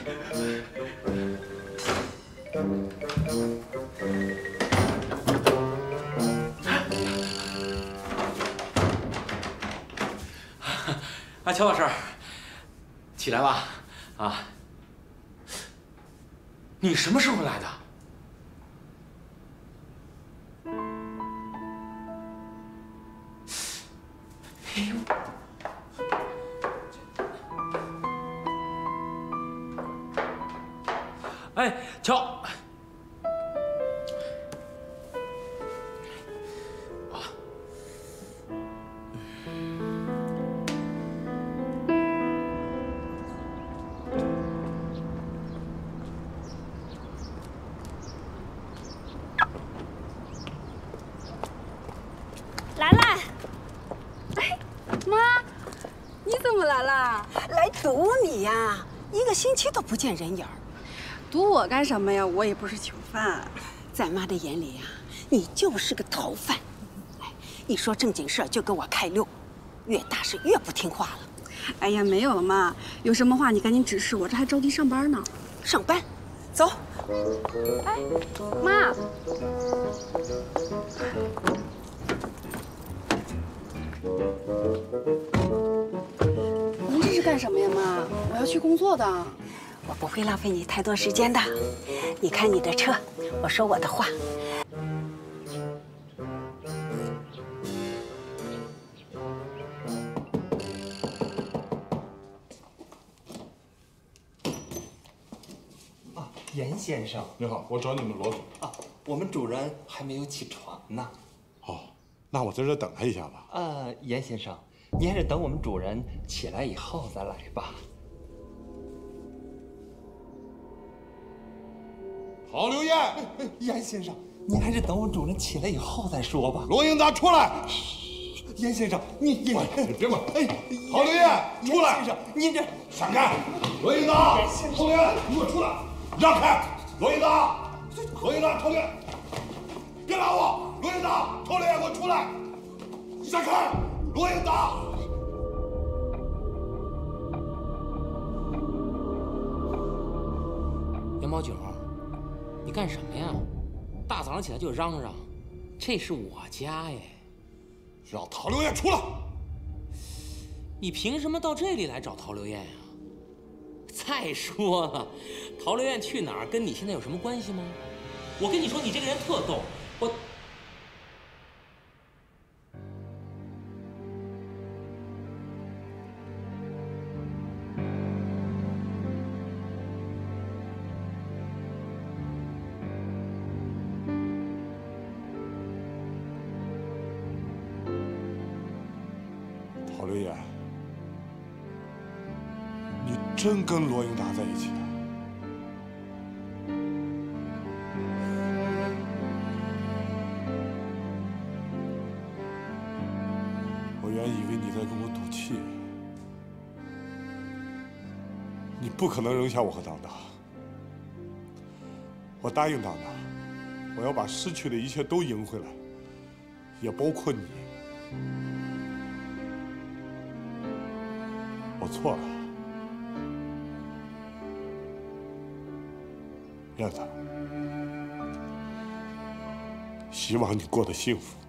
啊，乔老师，起来吧，啊！你什么时候来的？哎呦！哎，乔。都不见人影儿。堵我干什么呀？我也不是囚犯。在妈的眼里呀，你就是个逃犯。哎，一说正经事儿就给我开溜，越大是越不听话了。哎呀，没有了，妈，有什么话你赶紧指示我，这还着急上班呢。上班，走。哎，妈。您这是干什么呀，妈？我要去工作的。我不会浪费你太多时间的。你开你的车，我说我的话。啊严先生，你好，我找你们罗总啊。我们主人还没有起床呢。哦，那我在这等他一下吧。呃，严先生，您还是等我们主人起来以后再来吧。郝刘燕，严先生，您还是等我主人起来以后再说吧。罗英达，出来！严先生，你你你别管！哎，郝刘燕，出来！先生，您这闪开！罗英达，郝刘燕，你给我出来！让开！罗英达，罗英达，郝刘燕，别拉我！罗英达，郝刘燕，给我出来！闪开！罗英达。元宝九，你干什么呀？大早上起来就嚷嚷，这是我家哎，让陶刘燕出来。你凭什么到这里来找陶刘燕呀？再说了，陶刘燕去哪儿跟你现在有什么关系吗？我跟你说，你这个人特逗，我。老刘燕，你真跟罗英达在一起？我原以为你在跟我赌气，你不可能扔下我和当当。我答应当当，我要把失去的一切都赢回来，也包括你。错了，燕子，希望你过得幸福。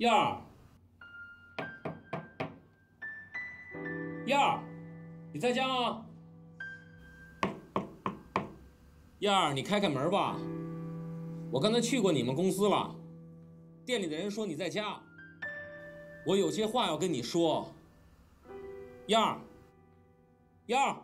燕儿，燕儿，你在家吗？燕儿，你开开门吧。我刚才去过你们公司了，店里的人说你在家，我有些话要跟你说。燕儿，燕儿。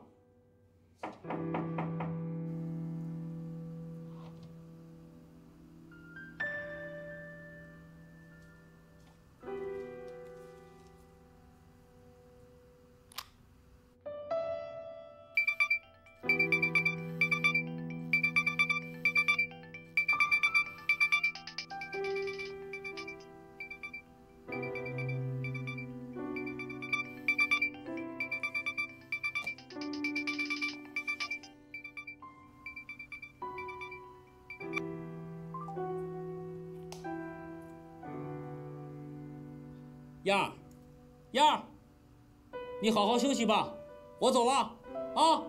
你好好休息吧，我走了，啊。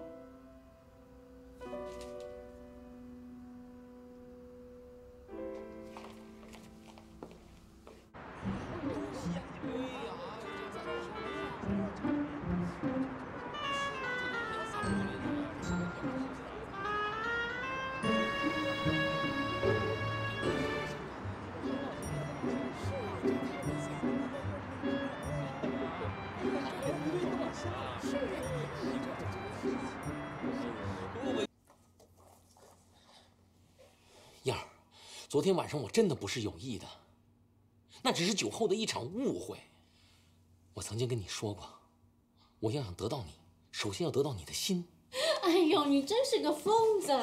昨天晚上我真的不是有意的，那只是酒后的一场误会。我曾经跟你说过，我要想得到你，首先要得到你的心。哎呦，你真是个疯子！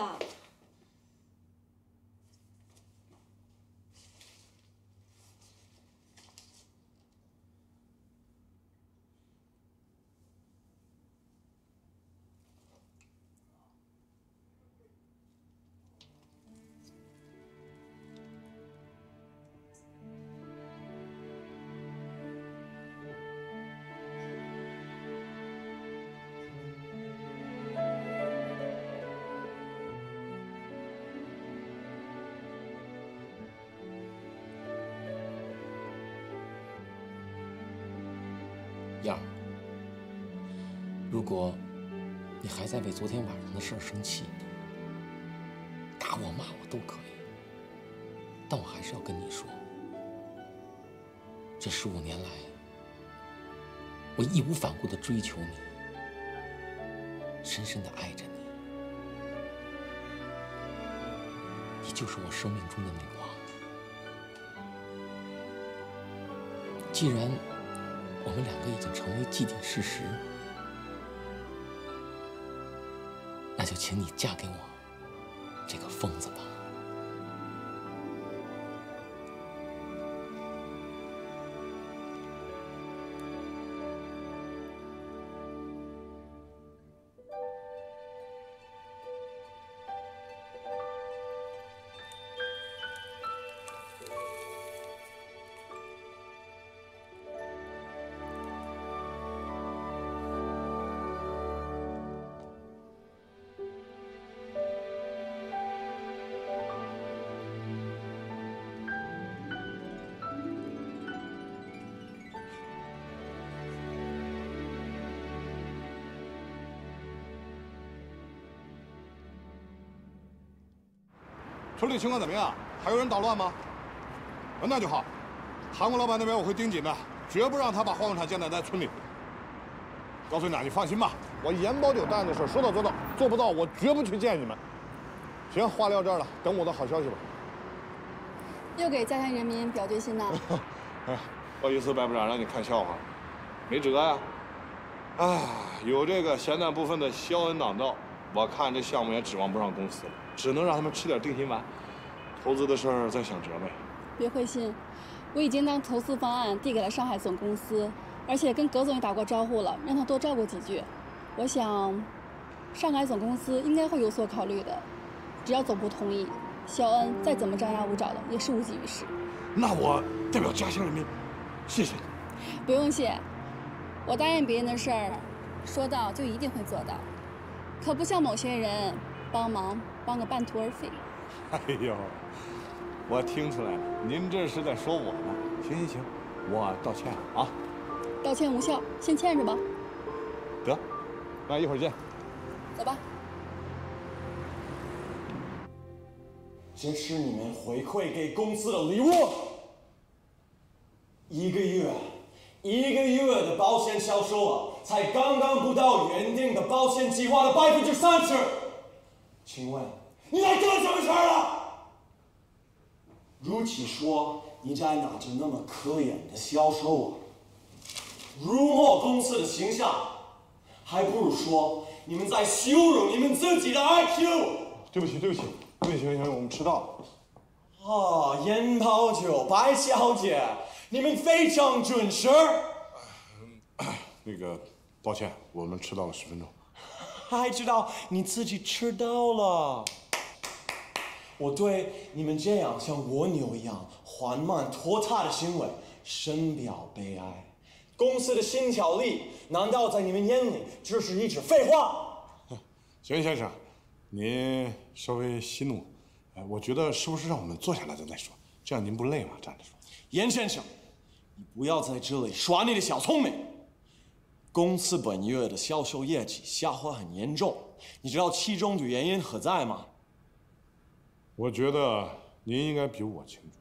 昨天晚上的事生气，打我骂我都可以，但我还是要跟你说，这十五年来，我义无反顾的追求你，深深的爱着你，你就是我生命中的女王。既然我们两个已经成为既定事实，就请你嫁给我这个疯子吧。村里情况怎么样？还有人捣乱吗？啊，那就好。韩国老板那边我会盯紧的，绝不让他把化工厂建在咱村里。高村长，你放心吧，我盐包酒答应的事说到做到，做不到我绝不去见你们。行，话撂这儿了，等我的好消息吧。又给家乡人民表决心呐？哎，不好意思，白部长，让你看笑话，没辙呀。哎，有这个咸淡部分的肖恩挡道，我看这项目也指望不上公司了，只能让他们吃点定心丸。投资的事儿再想辙呗。别灰心，我已经将投资方案递给了上海总公司，而且跟葛总也打过招呼了，让他多照顾几句。我想，上海总公司应该会有所考虑的。只要总部同意，肖恩再怎么张牙舞爪的也是无济于事。那我代表家乡人民，谢谢你。不用谢，我答应别人的事儿，说到就一定会做到，可不像某些人帮忙帮个半途而废。哎呦，我听出来了，您这是在说我呢。行行行，我道歉啊。道歉无效，先欠着吧。得，那一会儿见。走吧。这是你们回馈给公司的礼物。一个月，一个月的保险销售啊，才刚刚不到原定的保险计划的百分之三十。请问你来干什么事儿啊？如其说你在哪就那么可怜的销售啊，辱没公司的形象，还不如说你们在羞辱你们自己的 IQ。对不起，对不起，对不起，对不起，我们迟到了。啊，烟泡酒，白小姐，你们非常准时。那个，抱歉，我们迟到了十分钟。还知道你自己迟到了。我对你们这样像蜗牛一样缓慢拖沓的行为深表悲哀。公司的新条例难道在你们眼里只是一纸废话？邢先生，您稍微息怒。哎，我觉得是不是让我们坐下来再再说，这样您不累吗？站着说。严先生，你不要在这里耍你的小聪明。公司本月的销售业绩下滑很严重，你知道其中的原因何在吗？我觉得您应该比我清楚。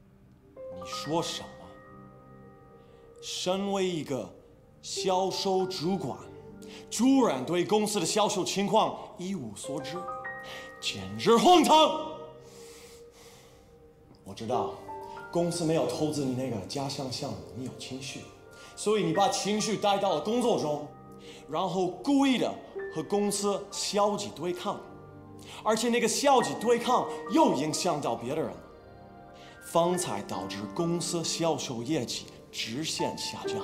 你说什么？身为一个销售主管，居然对公司的销售情况一无所知，简直荒唐！我知道，公司没有投资你那个家乡项目，你有情绪，所以你把情绪带到了工作中，然后故意的和公司消极对抗，而且那个消极对抗又影响到别的人，方才导致公司销售业绩直线下降。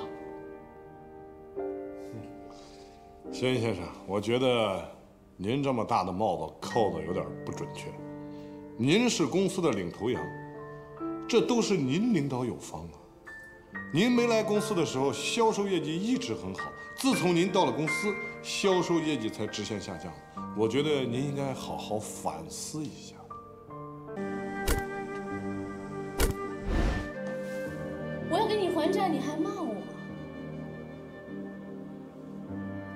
谢先生，我觉得您这么大的帽子扣的有点不准确。您是公司的领头羊，这都是您领导有方啊。您没来公司的时候，销售业绩一直很好。自从您到了公司，销售业绩才直线下降。我觉得您应该好好反思一下。我要给你还债，你还骂我？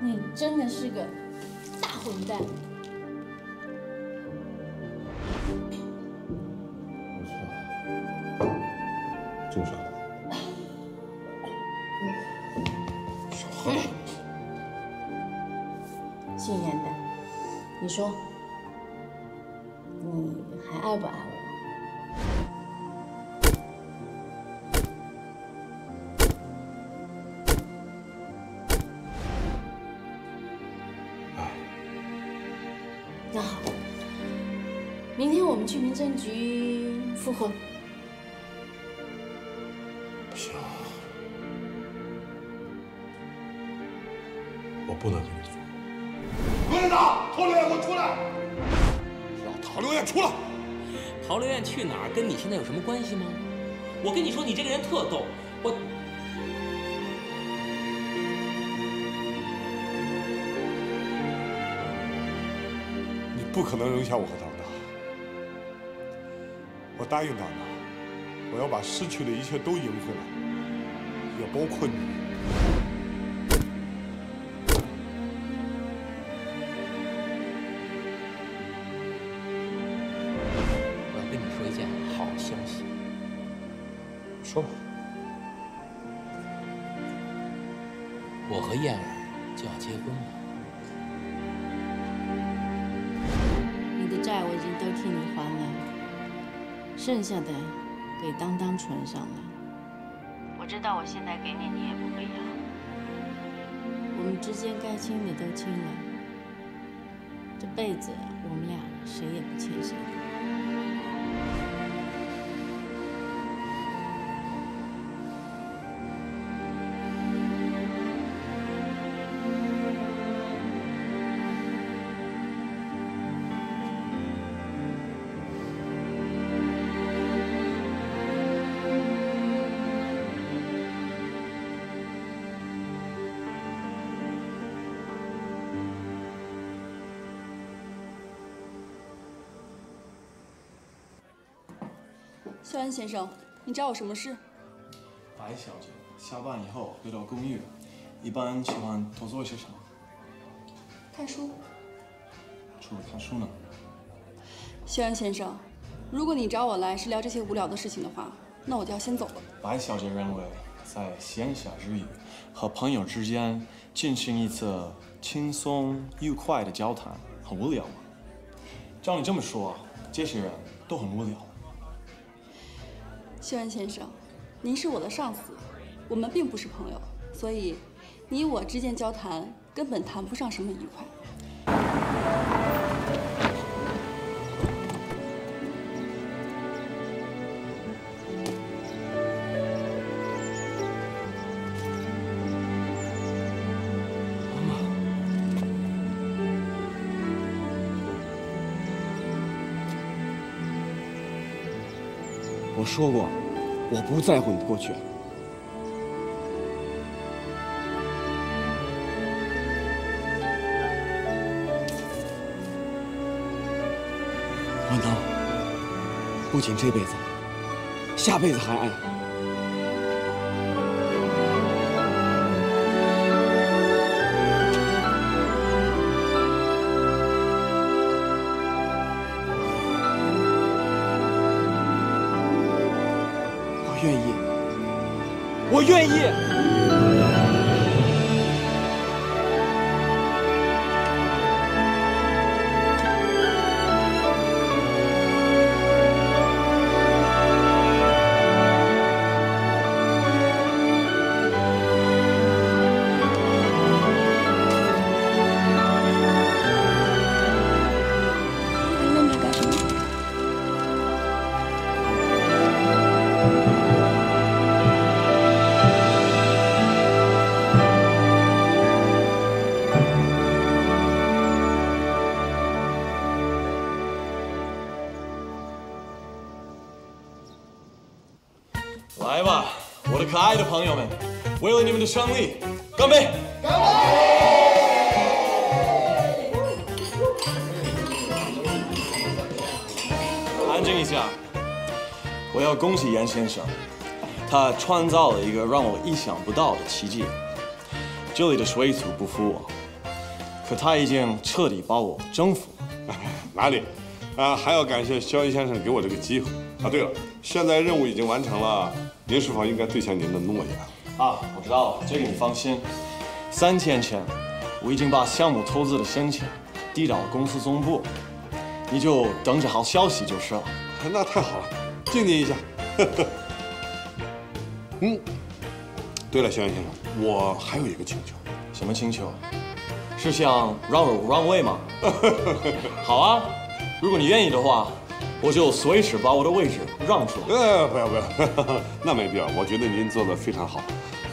你真的是个大混蛋！说，你还爱不爱我？那好，明天我们去民政局复婚。不行，我不能跟你陶刘燕，给我出来！让陶刘燕出来！陶刘燕去哪儿跟你现在有什么关系吗？我跟你说，你这个人特逗，我。你不可能扔下我和唐娜。我答应唐娜，我要把失去的一切都赢回来，也包括你。我和燕儿就要结婚了。你的债我已经都替你还了，剩下的给当当存上了。我知道我现在给你，你也不会要。我们之间该清的都清了，这辈子我们俩谁也不欠谁。肖恩先生，你找我什么事？白小姐下班以后回到公寓，一般喜欢多做些什么？看书。除了看书呢？肖恩先生，如果你找我来是聊这些无聊的事情的话，那我就要先走了。白小姐认为，在闲暇之余和朋友之间进行一次轻松愉快的交谈，很无聊吗？照你这么说，这些人都很无聊。肖恩先生，您是我的上司，我们并不是朋友，所以你我之间交谈根本谈不上什么愉快。说过，我不在乎你的过去。文涛，不仅这辈子，下辈子还爱。愿意。的胜利，干杯！干杯安静一下，我要恭喜严先生，他创造了一个让我意想不到的奇迹。这里的水土不服我，可他已经彻底把我征服了。哪里？啊，还要感谢肖一先生给我这个机会。啊，对了，现在任务已经完成了，您是否应该兑现您的诺言？啊，我知道了，这个你放心。三天前，我已经把项目投资的申请递到了公司总部，你就等着好消息就是了。那太好了，敬您一下。嗯，对了，肖先生，我还有一个请求。什么请求？是想让我让位吗？好啊，如果你愿意的话，我就随时把我的位置让出来。呃，不要不要，那没必要。我觉得您做的非常好。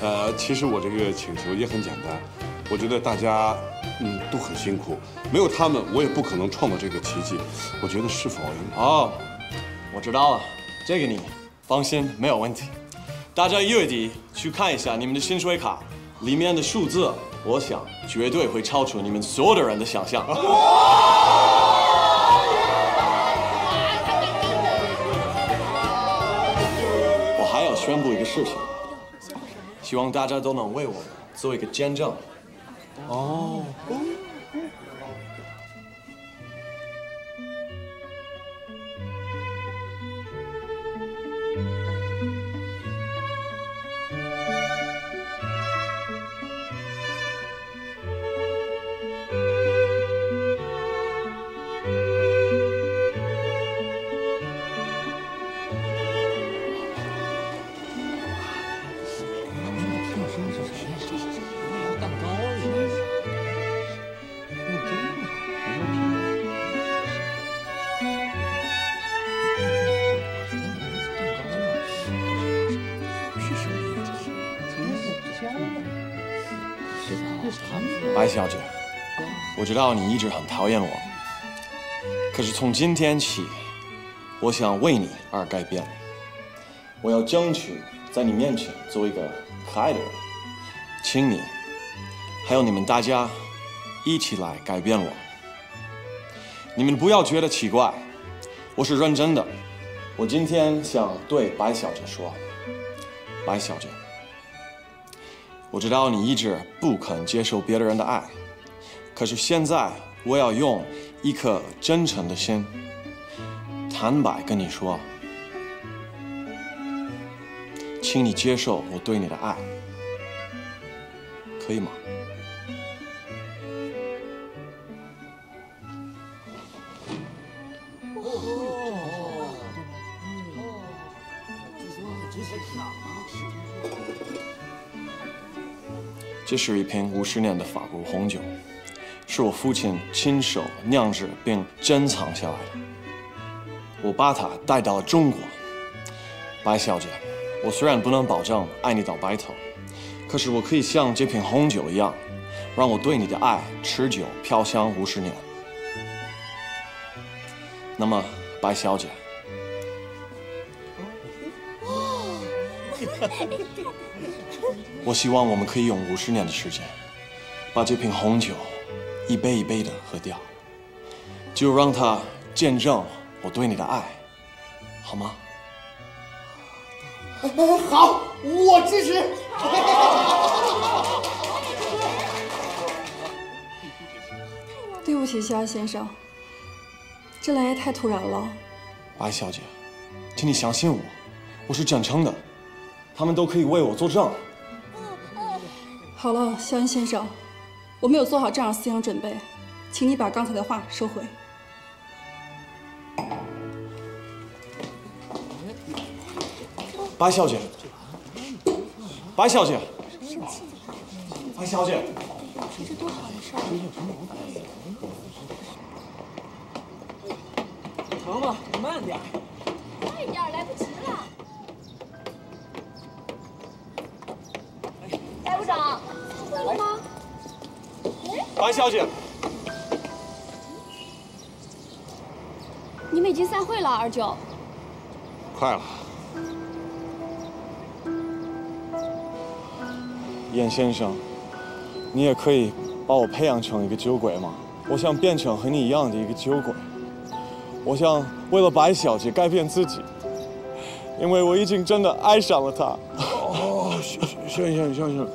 呃，其实我这个请求也很简单，我觉得大家嗯都很辛苦，没有他们，我也不可能创造这个奇迹。我觉得是否应哦，我知道了，这个你放心，没有问题。大家一月底去看一下你们的薪水卡，里面的数字，我想绝对会超出你们所有的人的想象。我还要宣布一个事情，希望大家都能为我们做一个见证。哦。知道你一直很讨厌我，可是从今天起，我想为你而改变。我要争取在你面前做一个可爱的人，请你，还有你们大家，一起来改变我。你们不要觉得奇怪，我是认真的。我今天想对白小姐说，白小姐。我知道你一直不肯接受别的人的爱，可是现在我要用一颗真诚的心，坦白跟你说，请你接受我对你的爱，可以吗？这是一瓶五十年的法国红酒，是我父亲亲手酿制并珍藏下来的。我把它带到了中国。白小姐，我虽然不能保证爱你到白头，可是我可以像这瓶红酒一样，让我对你的爱持久飘香五十年。那么，白小姐，我希望我们可以用五十年的时间，把这瓶红酒一杯一杯的喝掉，就让它见证我对你的爱，好吗？好，我支持。对不起，肖先生，这来也太突然了。白小姐，请你相信我，我是真诚的，他们都可以为我作证。好了，肖恩先生，我没有做好这样的思想准备，请你把刚才的话收回。白小姐，白小姐，白小姐，这多好的事儿！疼吗？慢点。快点，来不及了。白部长，会了吗？白小姐，你们已经散会了，二舅。快了。燕先生，你也可以把我培养成一个酒鬼吗？我想变成和你一样的一个酒鬼。我想为了白小姐改变自己，因为我已经真的爱上了她。哦，行行行行行，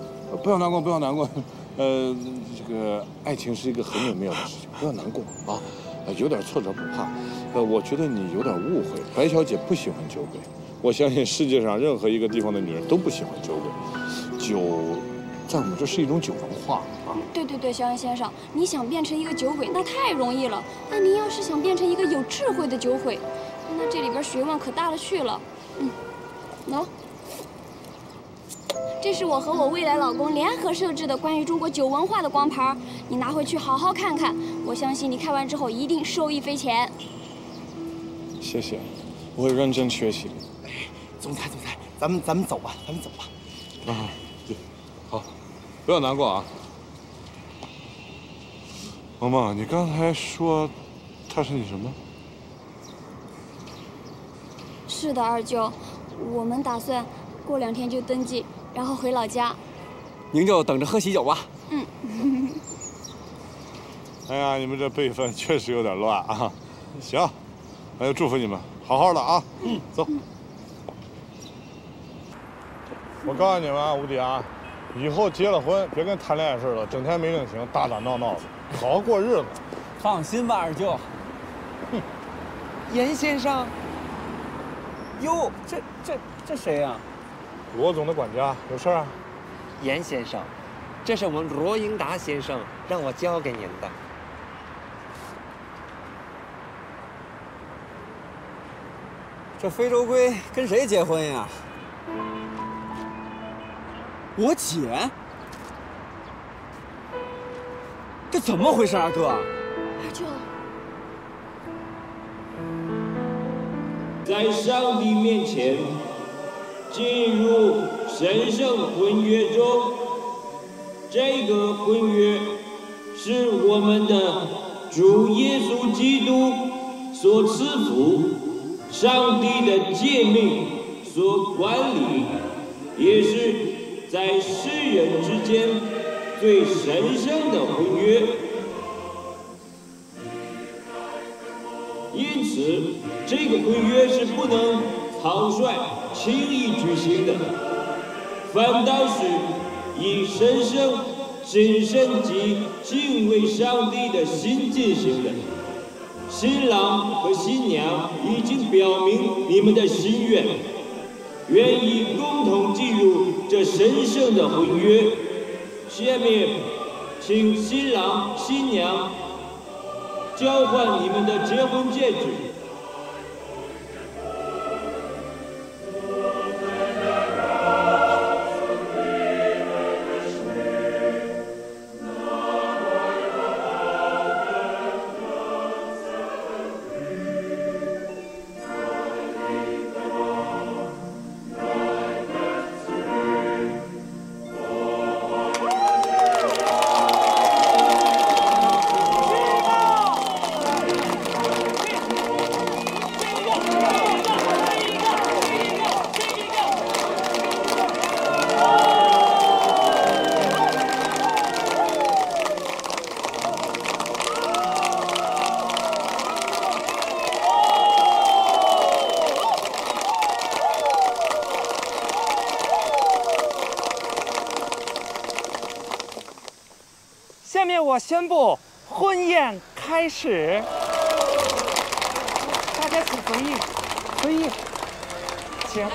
不要难过，不要难过。呃，这这个爱情是一个很美妙的事情，不要难过啊。呃有点挫折不怕。呃，我觉得你有点误会，白小姐不喜欢酒鬼。我相信世界上任何一个地方的女人都不喜欢酒鬼。酒，在我们这是一种酒文化啊。对对对，肖恩先生，你想变成一个酒鬼，那太容易了。那您要是想变成一个有智慧的酒鬼，那这里边学问可大了去了。嗯，喏、这是我和我未来老公联合设置的关于中国酒文化的光盘，你拿回去好好看看。我相信你看完之后一定受益匪浅。谢谢，我会认真学习。总裁，总裁，咱们咱们走吧，咱们走吧。啊，对，好，不要难过啊。萌萌，你刚才说他是你什么？是的，二舅，我们打算过两天就登记，然后回老家。您就等着喝喜酒吧。嗯。哎呀，你们这辈分确实有点乱啊。行，那就祝福你们，好好的啊。嗯，走。我告诉你们啊，吴迪啊，以后结了婚别跟谈恋爱似的，整天没正形，打打闹闹的，好好过日子。放心吧，二舅。哼，严先生，哟，这这这谁呀、罗总的管家，有事啊？严先生，这是我们罗英达先生让我交给您的。这非洲龟跟谁结婚呀？我姐？这怎么回事啊，哥？二舅，在上帝面前进入神圣婚约中。这个婚约是我们的主耶稣基督所赐福、上帝的诫命所管理，也是在世人之间最神圣的婚约。因此，这个婚约是不能草率、轻易举行的，反倒是以神圣、谨慎及敬畏上帝的心进行的。新郎和新娘已经表明你们的心愿，愿意共同进入这神圣的婚约。下面，请新郎、新娘交换你们的结婚戒指。宣布婚宴开始，大家请随意，随意，请。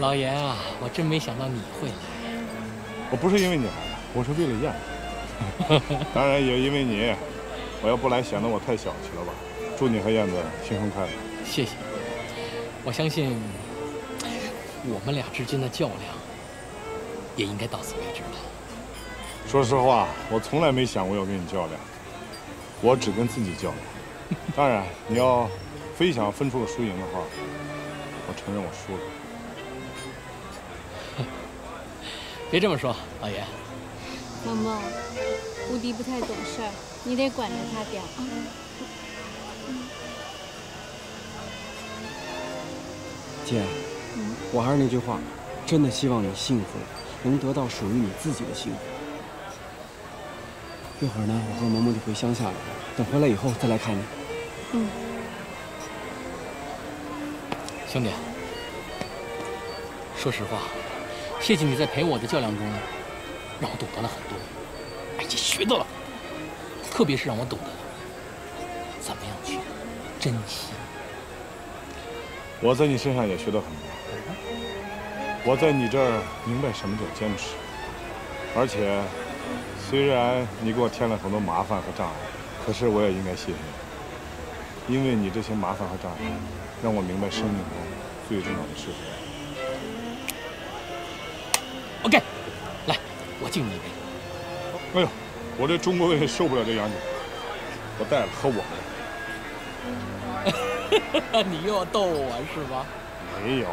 老严啊，我真没想到你会来。我不是因为你来的，我是为了燕子。当然也因为你，我要不来显得我太小气了吧？祝你和燕子新婚快乐。谢谢。我相信我们俩之间的较量也应该到此为止了。说实话，我从来没想过要跟你较量，我只跟自己较量。当然，你要非想分出个输赢的话，我承认我输了。别这么说，老爷。萌萌，吴迪不太懂事儿，你得管着他点儿啊。姐，嗯我还是那句话，真的希望你幸福，能得到属于你自己的幸福。一会儿呢，我和萌萌就回乡下了，等回来以后再来看你。嗯。兄弟，说实话，谢谢你在陪我的较量中，让我懂得了很多，而且学到了，特别是让我懂得了怎么样去珍惜。我在你身上也学到很多，我在你这儿明白什么叫坚持，而且虽然你给我添了很多麻烦和障碍，可是我也应该谢谢你，因为你这些麻烦和障碍，让我明白生命中最重要的是什么。OK，来，我敬你一杯。哎呦，我这中国胃受不了这洋酒，我带了，喝我的。你又要逗我是吧？没有，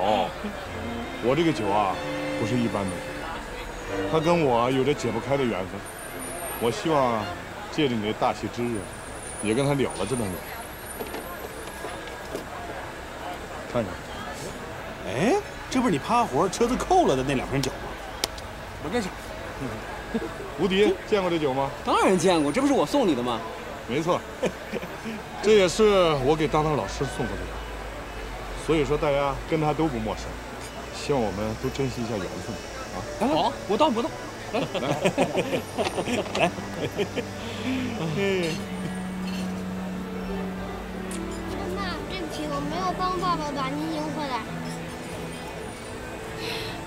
我这个酒啊，不是一般的酒，它跟我有着解不开的缘分。我希望借着你的大喜之日，也跟他了了这段缘。看看，哎，这不是你趴活车子扣了的那两瓶酒吗？我这是。吴迪见过这酒吗？当然见过，这不是我送你的吗？没错，这也是我给当当老师送过的酒。所以说大家跟他都不陌生，希望我们都珍惜一下缘分啊！好，我倒，我倒，来来 来。妈妈，对不起，我没有帮爸爸把您赢回来。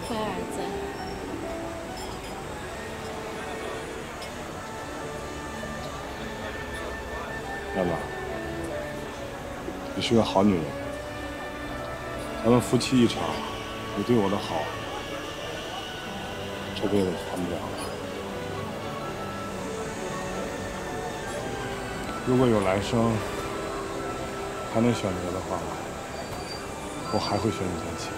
乖儿子，燕子，你是个好女人，咱们夫妻一场，你对我的好，这辈子还不了。如果有来生，还能选择的话，我还会选你在一起。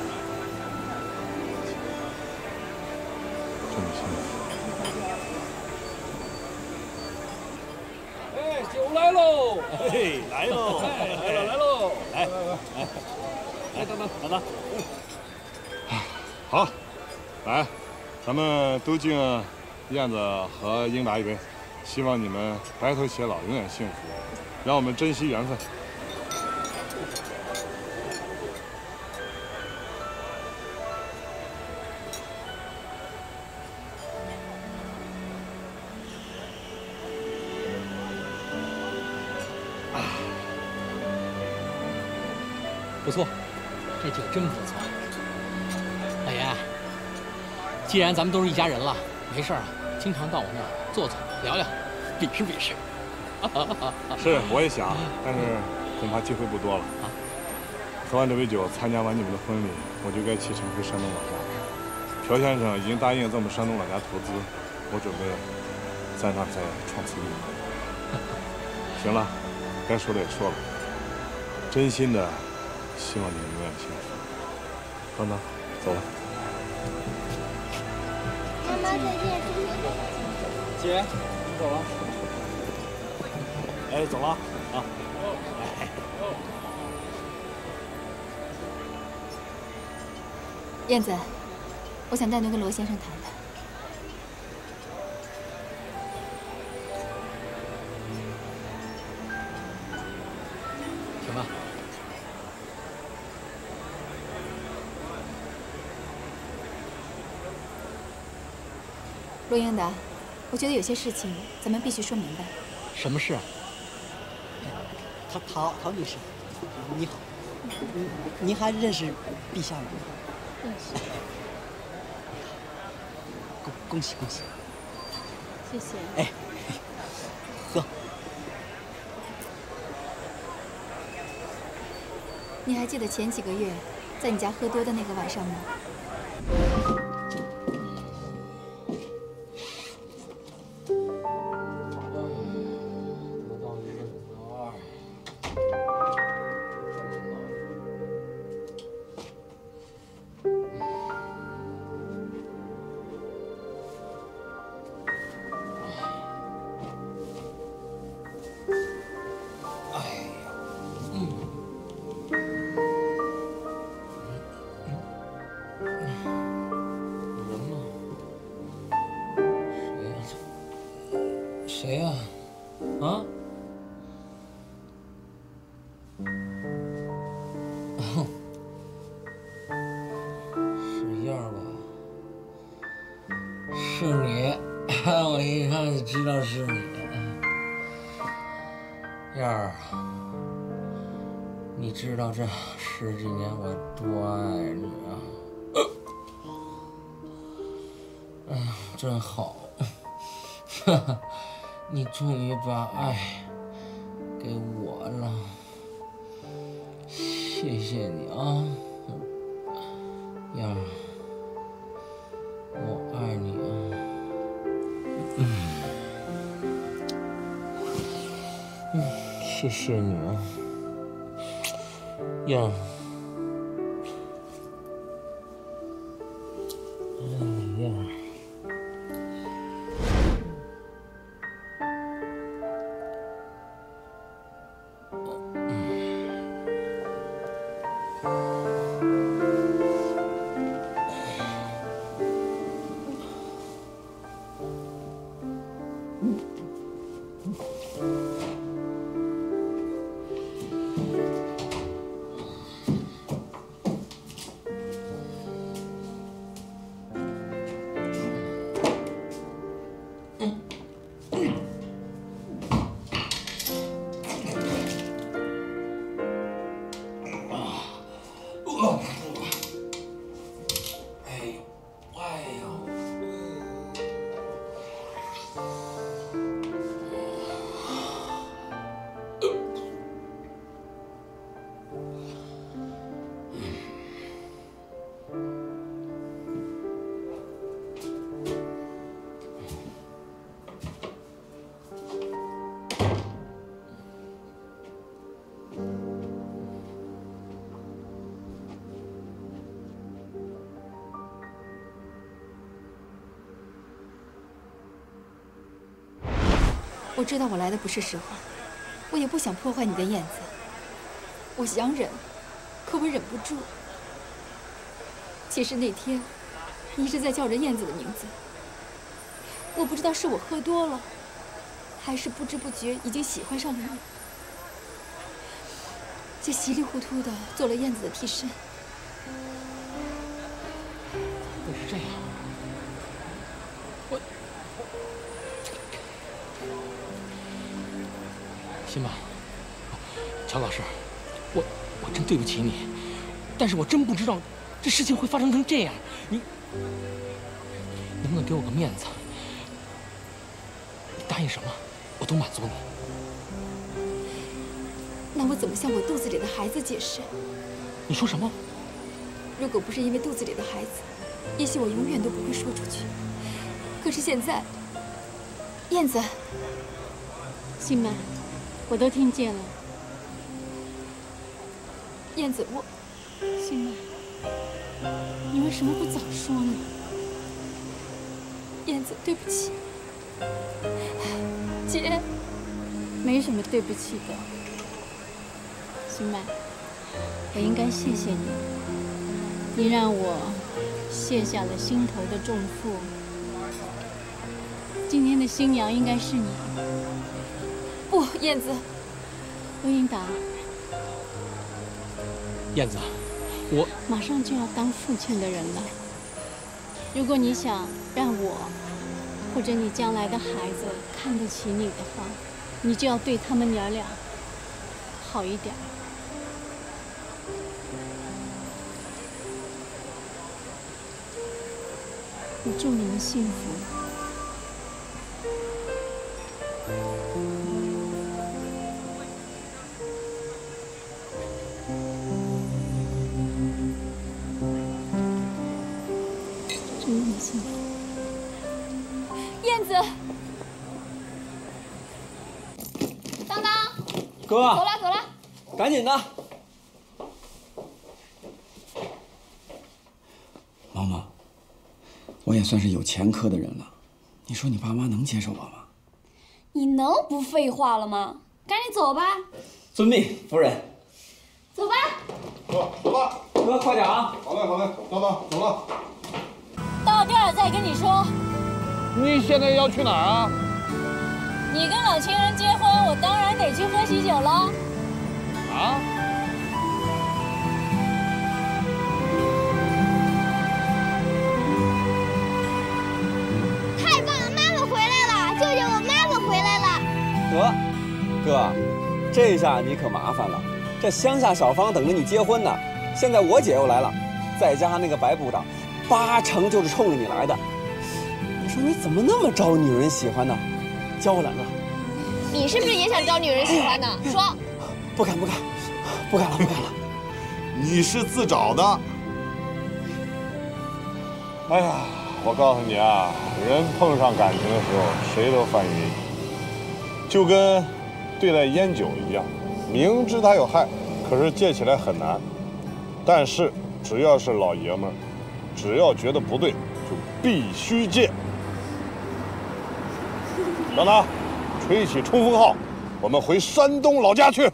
喽！嘿，来喽！来了来喽！来来来，来等等等等。好，来，咱们都敬燕子和英达一杯，希望你们白头偕老，永远幸福，让我们珍惜缘分。错，这酒真不错。老爷，既然咱们都是一家人了，没事儿啊，经常到我那儿坐坐聊聊，比试比试。是，我也想，但是恐怕机会不多了。啊，喝完这杯酒，参加完你们的婚礼，我就该启程回山东老家。朴先生已经答应在我们山东老家投资，我准备在那儿再创次立。行了，该说的也说了，真心的希望你们永远幸福。妈妈，走了。妈妈再见，姐，你走了。哎，走了啊！哎，燕子，我想单独跟罗先生谈谈。罗英达，我觉得有些事情咱们必须说明白。什么事啊？陶陶陶女士，你好，您您还认识陛下吗？认识。恭恭喜恭喜！谢谢。哎，喝。你还记得前几个月在你家喝多的那个晚上吗？这十几年我多爱你啊！哎呀，真好，哈 哈你终于把爱给我了，谢谢你啊，燕儿，我爱你啊！嗯，嗯，谢谢你啊，燕儿。哎燕儿。我知道我来的不是时候，我也不想破坏你的燕子。我想忍，可我忍不住。其实那天，你一直在叫着燕子的名字，我不知道是我喝多了，还是不知不觉已经喜欢上了你，就稀里糊涂的做了燕子的替身。对不起你，但是我真不知道这事情会发生成这样。你能不能给我个面子？你答应什么，我都满足你。那我怎么向我肚子里的孩子解释？你说什么？如果不是因为肚子里的孩子，也许我永远都不会说出去。可是现在，燕子，心曼，我都听见了。燕子，我，心曼，你为什么不早说呢？燕子，对不起，姐，没什么对不起的。心曼，我应该谢谢你，你让我卸下了心头的重负。今天的新娘应该是你。不，燕子，温英达，燕子，我马上就要当父亲的人了。如果你想让我或者你将来的孩子看得起你的话，你就要对他们娘俩好一点。我祝你们幸福。赶紧的。毛毛，我也算是有前科的人了，你说你爸妈能接受我吗？你能不废话了吗？赶紧走吧，遵命，夫人。走吧。哥，走吧。哥，快点啊！好嘞，好嘞，等等，走了。到地儿再跟你说。你现在要去哪儿啊？你跟老情人结婚，我当然得去喝喜酒了。啊太棒了妈妈回来了舅舅我妈妈回来了。得哥这下你可麻烦了这乡下小芳等着你结婚呢现在我姐又来了再加上那个白部长八成就是冲着你来的。你说你怎么那么招女人喜欢呢？教我两个。你是不是也想招女人喜欢呢？说。不敢不敢，不敢了不敢了。你是自找的。哎呀，我告诉你啊，人碰上感情的时候，谁都犯晕，就跟对待烟酒一样，明知它有害，可是戒起来很难。但是只要是老爷们儿，只要觉得不对，就必须戒。等等，吹起冲锋号，我们回山东老家去。